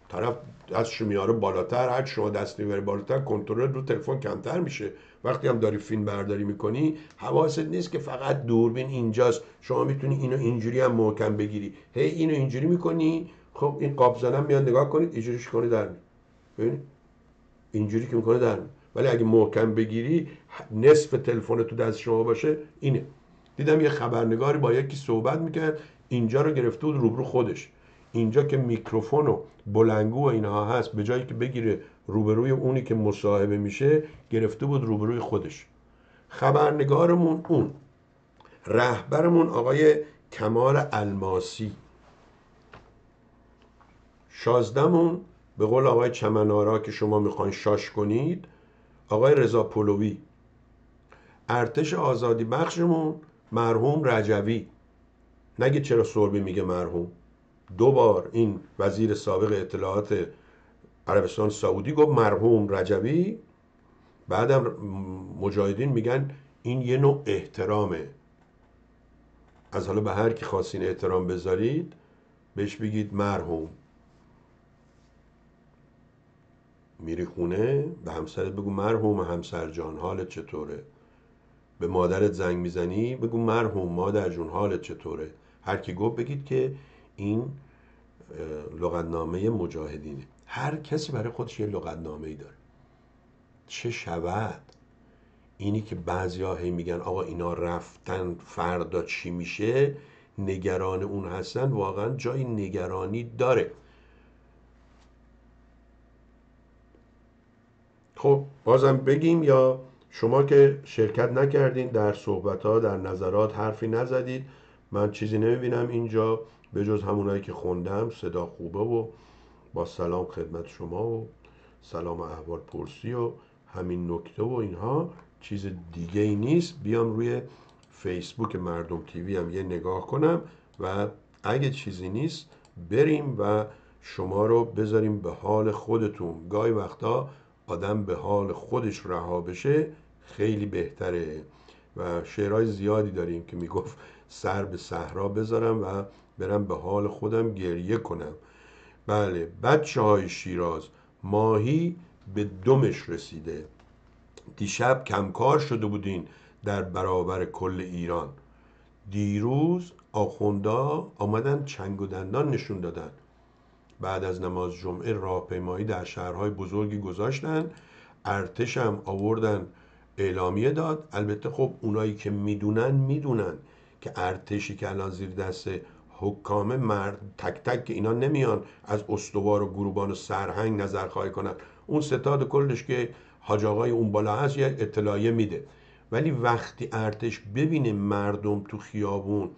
طرف دستش میاره بالاتر هر شما دست می‌بری بالاتر کنترل رو تلفن کمتر میشه. وقتی هم داری فیلم برداری می‌کنی حواست نیست که فقط دوربین اینجاست. شما می‌تونی اینو اینجوری هم محکم بگیری. هی اینو اینجوری می‌کنی. خب این قاب زدن میاد نگاه کنید اینجوریش کنی در ببینید؟ اینجوری که می‌کنه در ولی اگه محکم بگیری نصف تلفن تو دست شما باشه اینه. دیدم یه خبرنگاری با یکی صحبت می‌کرد. اینجا رو گرفته بود روبرو خودش. اینجا که میکروفون و بلنگو و اینها هست به جایی که بگیره روبروی اونی که مصاحبه میشه گرفته بود روبروی خودش. خبرنگارمون اون. رهبرمون آقای کمال الماسی. شازدمون به قول آقای چمنارا که شما می‌خواین شاش کنید آقای رضا پولوی ارتش آزادی بخشمون مرحوم رجوی. نگه چرا سربی میگه مرحوم. دو بار این وزیر سابق اطلاعات عربستان سعودی گفت مرحوم رجوی بعدم مجاهدین میگن این یه نوع احترامه. از حالا به هر کی خواستین احترام بذارید بهش بگید مرحوم. میری خونه به همسرت بگو مرحوم همسر جان حالت چطوره؟ به مادرت زنگ می‌زنی بگو مرحوم مادر جون حالت چطوره؟ هر کی گفت بگید که این لغتنامه مجاهدینه. هر کسی برای خودش یه لغتنامه ای داره. چه شود؟ اینی که بعضی هی میگن آقا اینا رفتن فردا چی میشه؟ نگران اون هستن. واقعا جای نگرانی داره. خب بازم بگیم یا شما که شرکت نکردین در صحبت ها در نظرات حرفی نزدید. من چیزی نمی‌بینم اینجا به جز همونایی که خوندم صدا خوبه و با سلام خدمت شما و سلام احوال پرسی و همین نکته و اینها چیز دیگه ای نیست. بیام روی فیسبوک مردم تیوی هم یه نگاه کنم و اگه چیزی نیست بریم و شما رو بذاریم به حال خودتون. گاهی وقتا آدم به حال خودش رها بشه خیلی بهتره و شعرهای زیادی داریم که می‌گفت سر به صحرا بذارم و برم به حال خودم گریه کنم. بله بچه های شیراز ماهی به دمش رسیده. دیشب کمکار شده بودین در برابر کل ایران. دیروز آخوندا آمدن چنگ و دندان نشون دادن. بعد از نماز جمعه راهپیمایی در شهرهای بزرگی گذاشتن ارتش هم آوردن اعلامیه داد. البته خب اونایی که می‌دونن می‌دونن که ارتشی که الان زیر دست حکام مرد تک تک که اینا نمیان از استوار و گروبان و سرهنگ نظر خواهی کنن اون ستاد کلش که حاج آقای اون بالا هست یه اطلاعیه میده. ولی وقتی ارتش ببینه مردم تو خیابون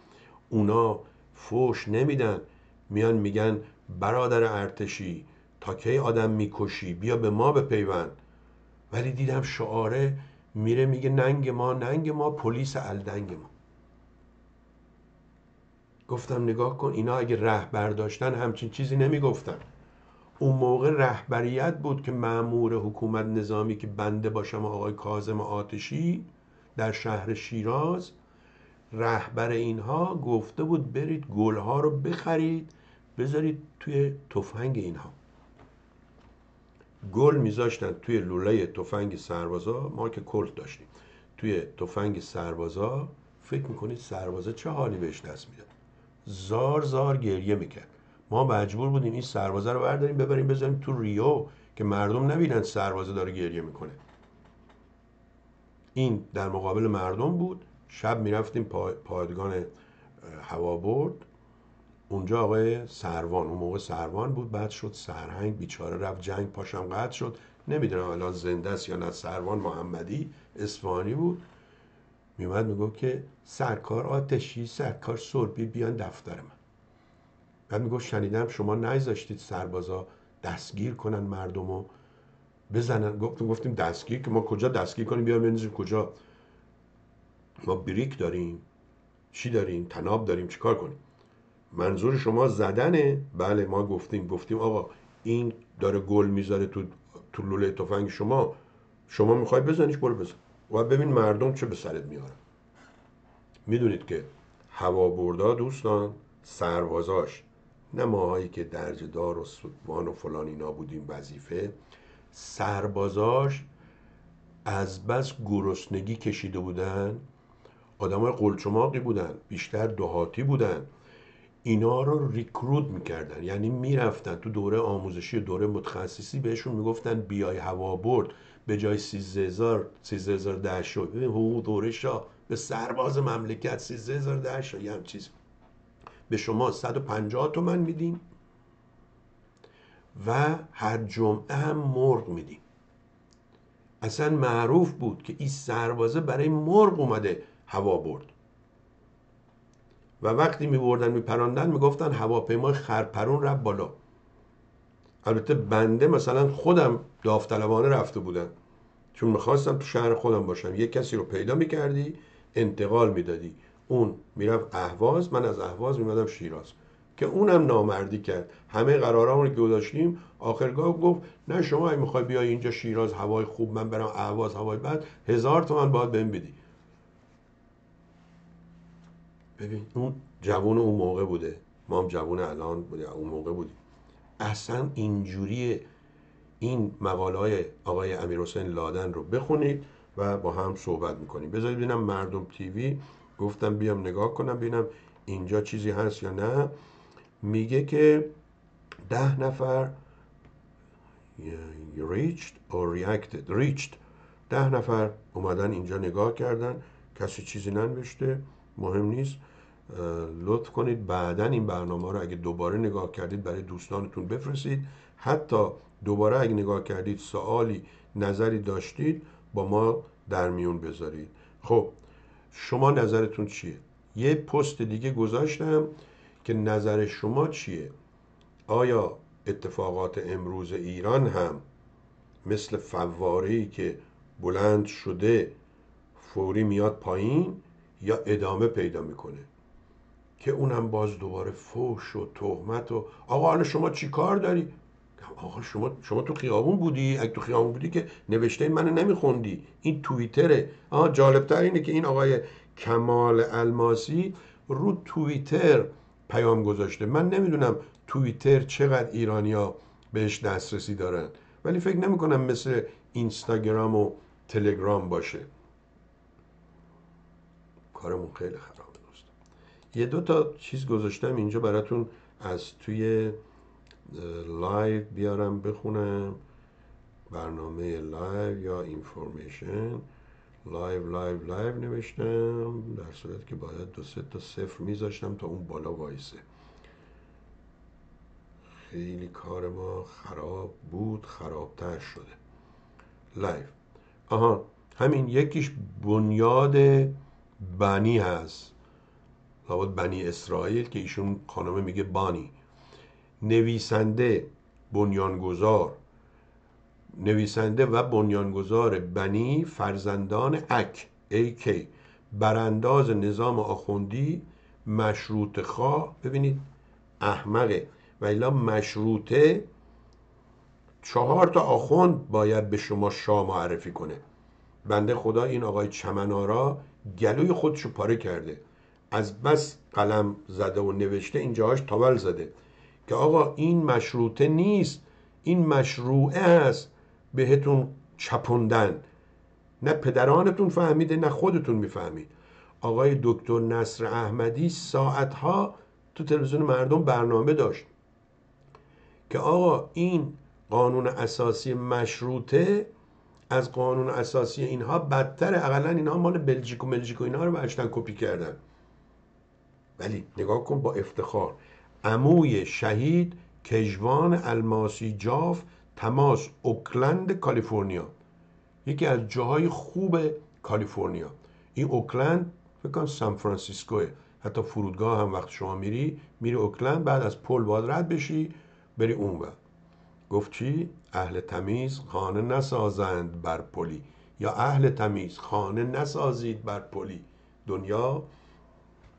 اونا فوش نمیدن میان میگن برادر ارتشی تا کی آدم می‌کشی؟ بیا به ما بپیوند. ولی دیدم شعاره میره میگه ننگ ما ننگ ما پلیس الدنگ ما. گفتم نگاه کن اینا اگه رهبر داشتن همچین چیزی نمی‌گفتن. اون موقع رهبریت بود که معمور حکومت نظامی که بنده باشم آقای کازم آتشی در شهر شیراز رهبر اینها گفته بود برید گلها رو بخرید بذارید توی تفنگ اینها. گل میذاشتن توی لوله تفنگ سربازا ما که کلت داشتیم. توی تفنگ سربازا فکر می‌کنید سربازا چه حالی بهش دست می‌داد؟ زار زار گریه می‌کرد. ما مجبور بودیم این سربازه رو برداریم ببریم بذاریم تو ریو که مردم نبینن سربازه داره گریه می‌کنه. این در مقابل مردم بود. شب می‌رفتیم پادگان هوا برد. اونجا آقای سروان اون موقع سروان بود بعد شد سرهنگ بیچاره رفت جنگ پاشم قطع شد. نمی‌دونم الان زنده است یا نه. سروان محمدی اصفهانی بود. میومد می‌گفت که سرکار آتشی سرکار سربی بیان دفتر من. بعد می‌گفت شنیدم شما نگذاشتید سربازا دستگیر کنن مردم رو بزنن. گفتیم گفتیم دستگیر که ما کجا دستگیر کنیم؟ بیان بنزیم کجا. ما بریک داریم. چی داریم؟ تناب داریم. چیکار کنیم؟ منظور شما زدنه؟ بله ما گفتیم. گفتیم آقا این داره گل می‌ذاره تو تو لوله تفنگ شما. شما می‌خوای بزنیش برو بزن. و ببین مردم چه به سرت میاره می‌دونید که هوا بردا دوستان سربازاش. نه ماهایی که درجدار و سودوان و فلان اینا بودیم وظیفه. سربازاش از بس گرسنگی کشیده بودن. آدم های قلچماقی بودن بیشتر دهاتی بودن. اینا رو ریکروت می‌کردن. یعنی می‌رفتن تو دوره آموزشی دوره متخصصی بهشون می‌گفتن بیای هوا برد. به جای 13000 13000 ده شد. ببین حقوق دوره شاه به سرباز مملکت 13000 ده شد. یه چیز. به شما 150 تومن میدیم و هر جمعه هم مرغ میدیم. اصلا معروف بود که این سربازه برای مرغ اومده هوا برد. و وقتی می بردن می پراندن می گفتن هواپیمای خرپرون رفت بالا. البته بنده مثلا خودم داوطلبانه رفته بودم. چون می‌خواستم تو شهر خودم باشم. یک کسی رو پیدا می‌کردی انتقال می‌دادی. اون می‌رفت اهواز من از اهواز میمدم شیراز. که اونم نامردی کرد. همه قرارامون که گذاشتیم آخرگاه گفت نه شما اگه می‌خوای بیای اینجا شیراز هوای خوب من برم اهواز هوای بعد هزار تومن باید بهم بدی. ببین اون جوون اون موقع بوده. ما هم جوون الان بوده. اون موقع بودیم. اصلا اینجوری این مقاله های آقای امیر حسین لادن رو بخونید و با هم صحبت می‌کنیم. بذارید ببینم مردم تیوی گفتم بیام نگاه کنم ببینم اینجا چیزی هست یا نه. میگه که ده نفر reached or reacted. Reached. ده نفر اومدن اینجا نگاه کردن کسی چیزی ننوشته مهم نیست. لطف کنید. بعدا این برنامه رو اگه دوباره نگاه کردید برای دوستانتون بفرستید. حتی دوباره اگه نگاه کردید سوالی نظری داشتید با ما در میون بذارید. خب شما نظرتون چیه؟ یه پست دیگه گذاشتم که نظر شما چیه؟ آیا اتفاقات امروز ایران هم مثل فواری که بلند شده فوری میاد پایین یا ادامه پیدا می‌کنه؟ که اونم باز دوباره فوش و تهمت و آقا حالا شما چی کار داری؟ آقا شما شما تو خیابون بودی؟ اگه تو خیابون بودی که نوشته منو نمیخوندی. این توییتره. آها جالبتر اینه که این آقای کمال الماسی رو توییتر پیام گذاشته. من نمی‌دونم توییتر چقدر ایرانیا بهش دسترسی دارن. ولی فکر نمی‌کنم مثل اینستاگرام و تلگرام باشه. کارمون خیلی دوست یه دو تا چیز گذاشتم اینجا براتون از توی live بیارم بخونم. برنامه live یا information. live لایو لایو نوشتم در صورت که باید دو سه تا صفر میذاشتم تا اون بالا وایسه. خیلی کار ما خراب بود خرابتر شده. لایو. آها همین یکیش بنیاد بنی هست. لابد بنی اسرائیل که ایشون خانمه میگه بانی. نویسنده بنیانگذار. نویسنده و بنیانگذار بنی فرزندان اک کی برانداز نظام آخوندی مشروط خواه ببینید احمقه. و الا مشروطه چهار تا آخوند باید به شما شاه معرفی کنه. بنده خدا این آقای چمنارا گلوی خودشو پاره کرده. از بس قلم زده و نوشته اینجاهاش تاول زده که آقا این مشروطه نیست این مشروعه است بهتون چپوندن. نه پدرانتون فهمیده نه خودتون می‌فهمید. آقای دکتر نصر احمدی ساعتها تو تلویزیون مردم برنامه داشت که آقا این قانون اساسی مشروطه از قانون اساسی اینها بدتر اقلا اینها مال بلژیک و ملژیک و اینها رو برشتن کپی کردن. ولی نگاه کن با افتخار. عموی شهید کجوان الماسی جاف تماس اوکلند کالیفرنیا. یکی از جاهای خوب کالیفرنیا. این اوکلند فکر کنم سان فرانسیسکوه. حتی فرودگاه هم وقت شما میری میری اوکلند بعد از پل باید رد بشی بری اون بعد گفت چی؟ اهل تمیز خانه نسازند بر پلی. یا اهل تمیز خانه نسازید بر پلی. دنیا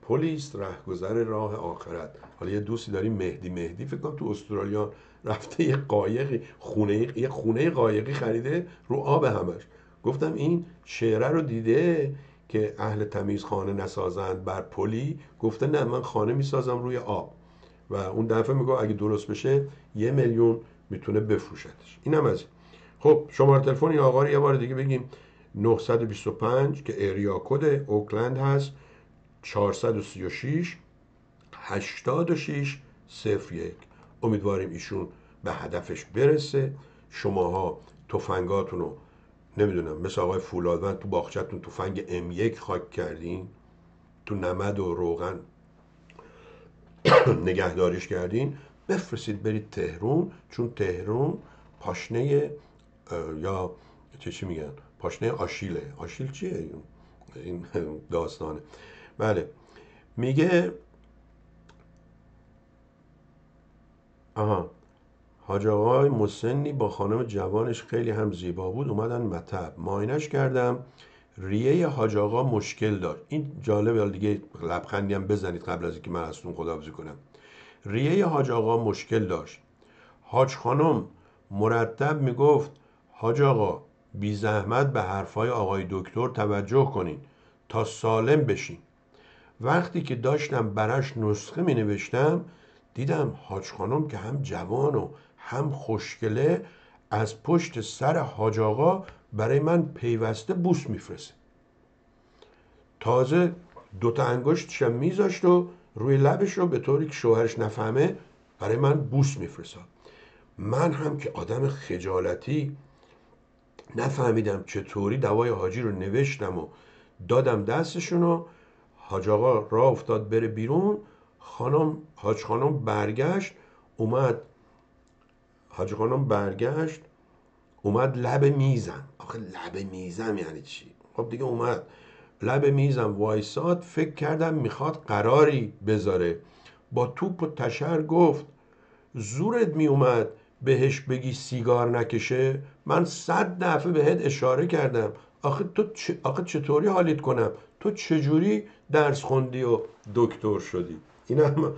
پلیست رهگذر راه آخرت. حالا یه دوستی داریم مهدی. مهدی فکر کنم تو استرالیا رفته یه قایقی خونه یه خونه قایقی خریده رو آب همش. گفتم این شعره رو دیده که اهل تمیز خانه نسازند بر پلی؟ گفته نه من خانه می‌سازم روی آب. و اون دفعه میگه اگه درست بشه یه میلیون می‌تونه بفروشتش. اینم از خب شماره تلفن این آقا رو یه بار دیگه بگیم. 925 که اریا کد اوکلند هست. 436 86 01 امیدواریم ایشون به هدفش برسه. شماها تفنگاتون رو نمی‌دونم مثل آقای فولادوند تو باغچتون تفنگ M1 خاک کردین؟ تو نمد و روغن نگهداریش کردین؟ بفرستید برید تهرون چون تهرون پاشنه یا چه چی میگن؟ پاشنه آشیله. آشیل چیه این داستانه. بله. میگه آها. حاج آقای مسنی با خانم جوانش خیلی هم زیبا بود. اومدن مطب. ماینش کردم. ریه حاج آقا مشکل داشت این جالبه. دیگه لبخندی هم بزنید قبل از اینکه من ازتون خداحافظی کنم. ریه حاج آقا مشکل داشت. حاج خانم مرتب می‌گفت حاج آقا بی زحمت به حرفای آقای دکتر توجه کنین تا سالم بشین. وقتی که داشتم براش نسخه می نوشتم دیدم حاج خانم که هم جوان و هم خوشگله از پشت سر حاج آقا برای من پیوسته بوس میفرسته. تازه دوتا انگشتشم میذاشت و روی لبش رو به طوری که شوهرش نفهمه برای من بوس میفرستاد. من هم که آدم خجالتی نفهمیدم چطوری دوای حاجی رو نوشتم و دادم دستشون و حاج آقا راه افتاد بره بیرون خانم حاج خانم برگشت اومد. حاج خانم برگشت اومد لب میزم. آخه لب میزم یعنی چی؟ خب دیگه اومد. لب میزم وایساد فکر کردم می‌خواد قراری بذاره. با توپ و تشر گفت زورت میومد بهش بگی سیگار نکشه؟ من صد دفعه بهت اشاره کردم. آخه تو آخه چطوری حالیت کنم؟ تو چجوری درس خوندی و دکتر شدی؟ این هم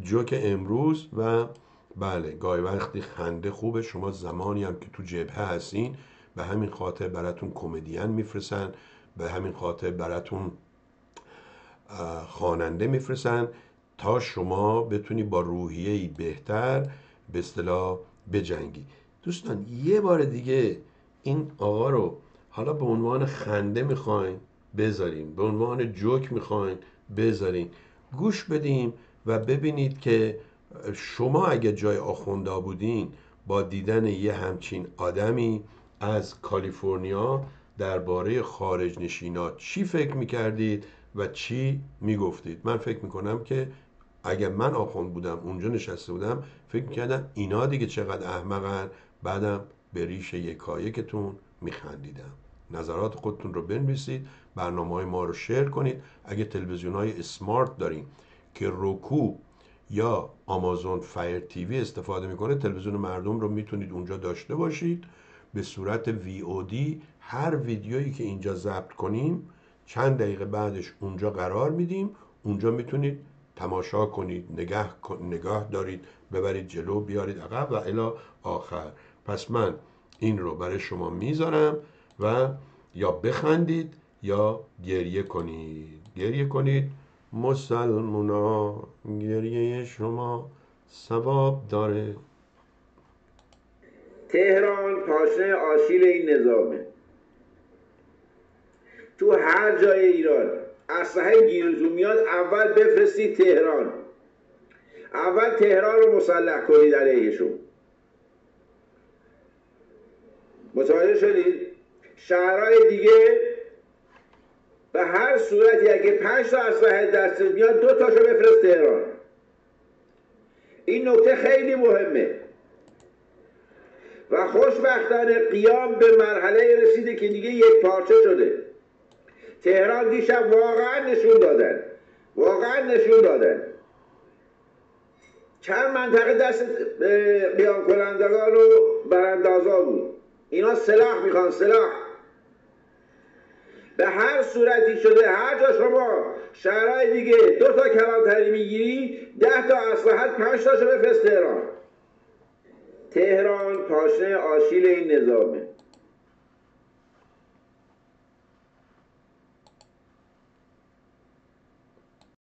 جوک امروز و بله گاهی وقتی خنده خوبه شما زمانی هم که تو جبهه هستین به همین خاطر براتون کمدین میفرسن به همین خاطر براتون خواننده میفرسن تا شما بتونی با روحیه بهتر به اصطلاح بجنگی. دوستان یه بار دیگه این آقا رو حالا به عنوان خنده می‌خواین بذارین. به عنوان جوک می‌خواین بذارین. گوش بدیم و ببینید که شما اگه جای آخوندا بودین با دیدن یه همچین آدمی از کالیفرنیا درباره خارج نشینات چی فکر می‌کردید و چی می‌گفتید؟ من فکر می‌کنم که اگر من آخوند بودم اونجا نشسته بودم فکر می‌کردم اینا دیگه چقدر احمقن. بعدم به ریش یکایکتون میخندیدم. نظرات خودتون رو بنویسید برنامه های ما رو شیر کنید. اگه تلویزیون های اسمارت دارین که روکو یا آمازون فایر تیوی استفاده می‌کنه تلویزیون مردم رو می‌تونید اونجا داشته باشید. به صورت وی او دی هر ویدیویی که اینجا ضبط کنیم چند دقیقه بعدش اونجا قرار میدیم. اونجا می‌تونید تماشا کنید نگاه, نگاه دارید ببرید جلو بیارید عقب و الا آخر. پس من این رو برای شما می‌ذارم. و یا بخندید یا گریه کنید. گریه کنید. مسلمونا گریه شما ثواب داره. تهران پاشنه آشیل این نظامه. تو هر جای ایران اسلحه گیرزو میاد اول بفرستید تهران. اول تهران رو مسلح کنید علیهشون. متوجه شدید؟ شهرهای دیگه به هر صورتی اگه پنج تا اسلحه دست میاد دو تاشو بفرست تهران. این نکته خیلی مهمه. و خوشبختانه قیام به مرحله رسیده که دیگه یک پارچه شده. تهران دیشب واقعا نشون دادن. واقعا نشون دادن. چند منطقه دست قیام کنندگان و براندازا بود. اینا سلاح می‌خوان سلاح. به هر صورتی شده هر جا شما شهرهای دیگه دو تا کلانتری می‌گیری ده تا اسلحت پنج تاشو بفرست تهران. تهران پاشنه آشیل این نظامه.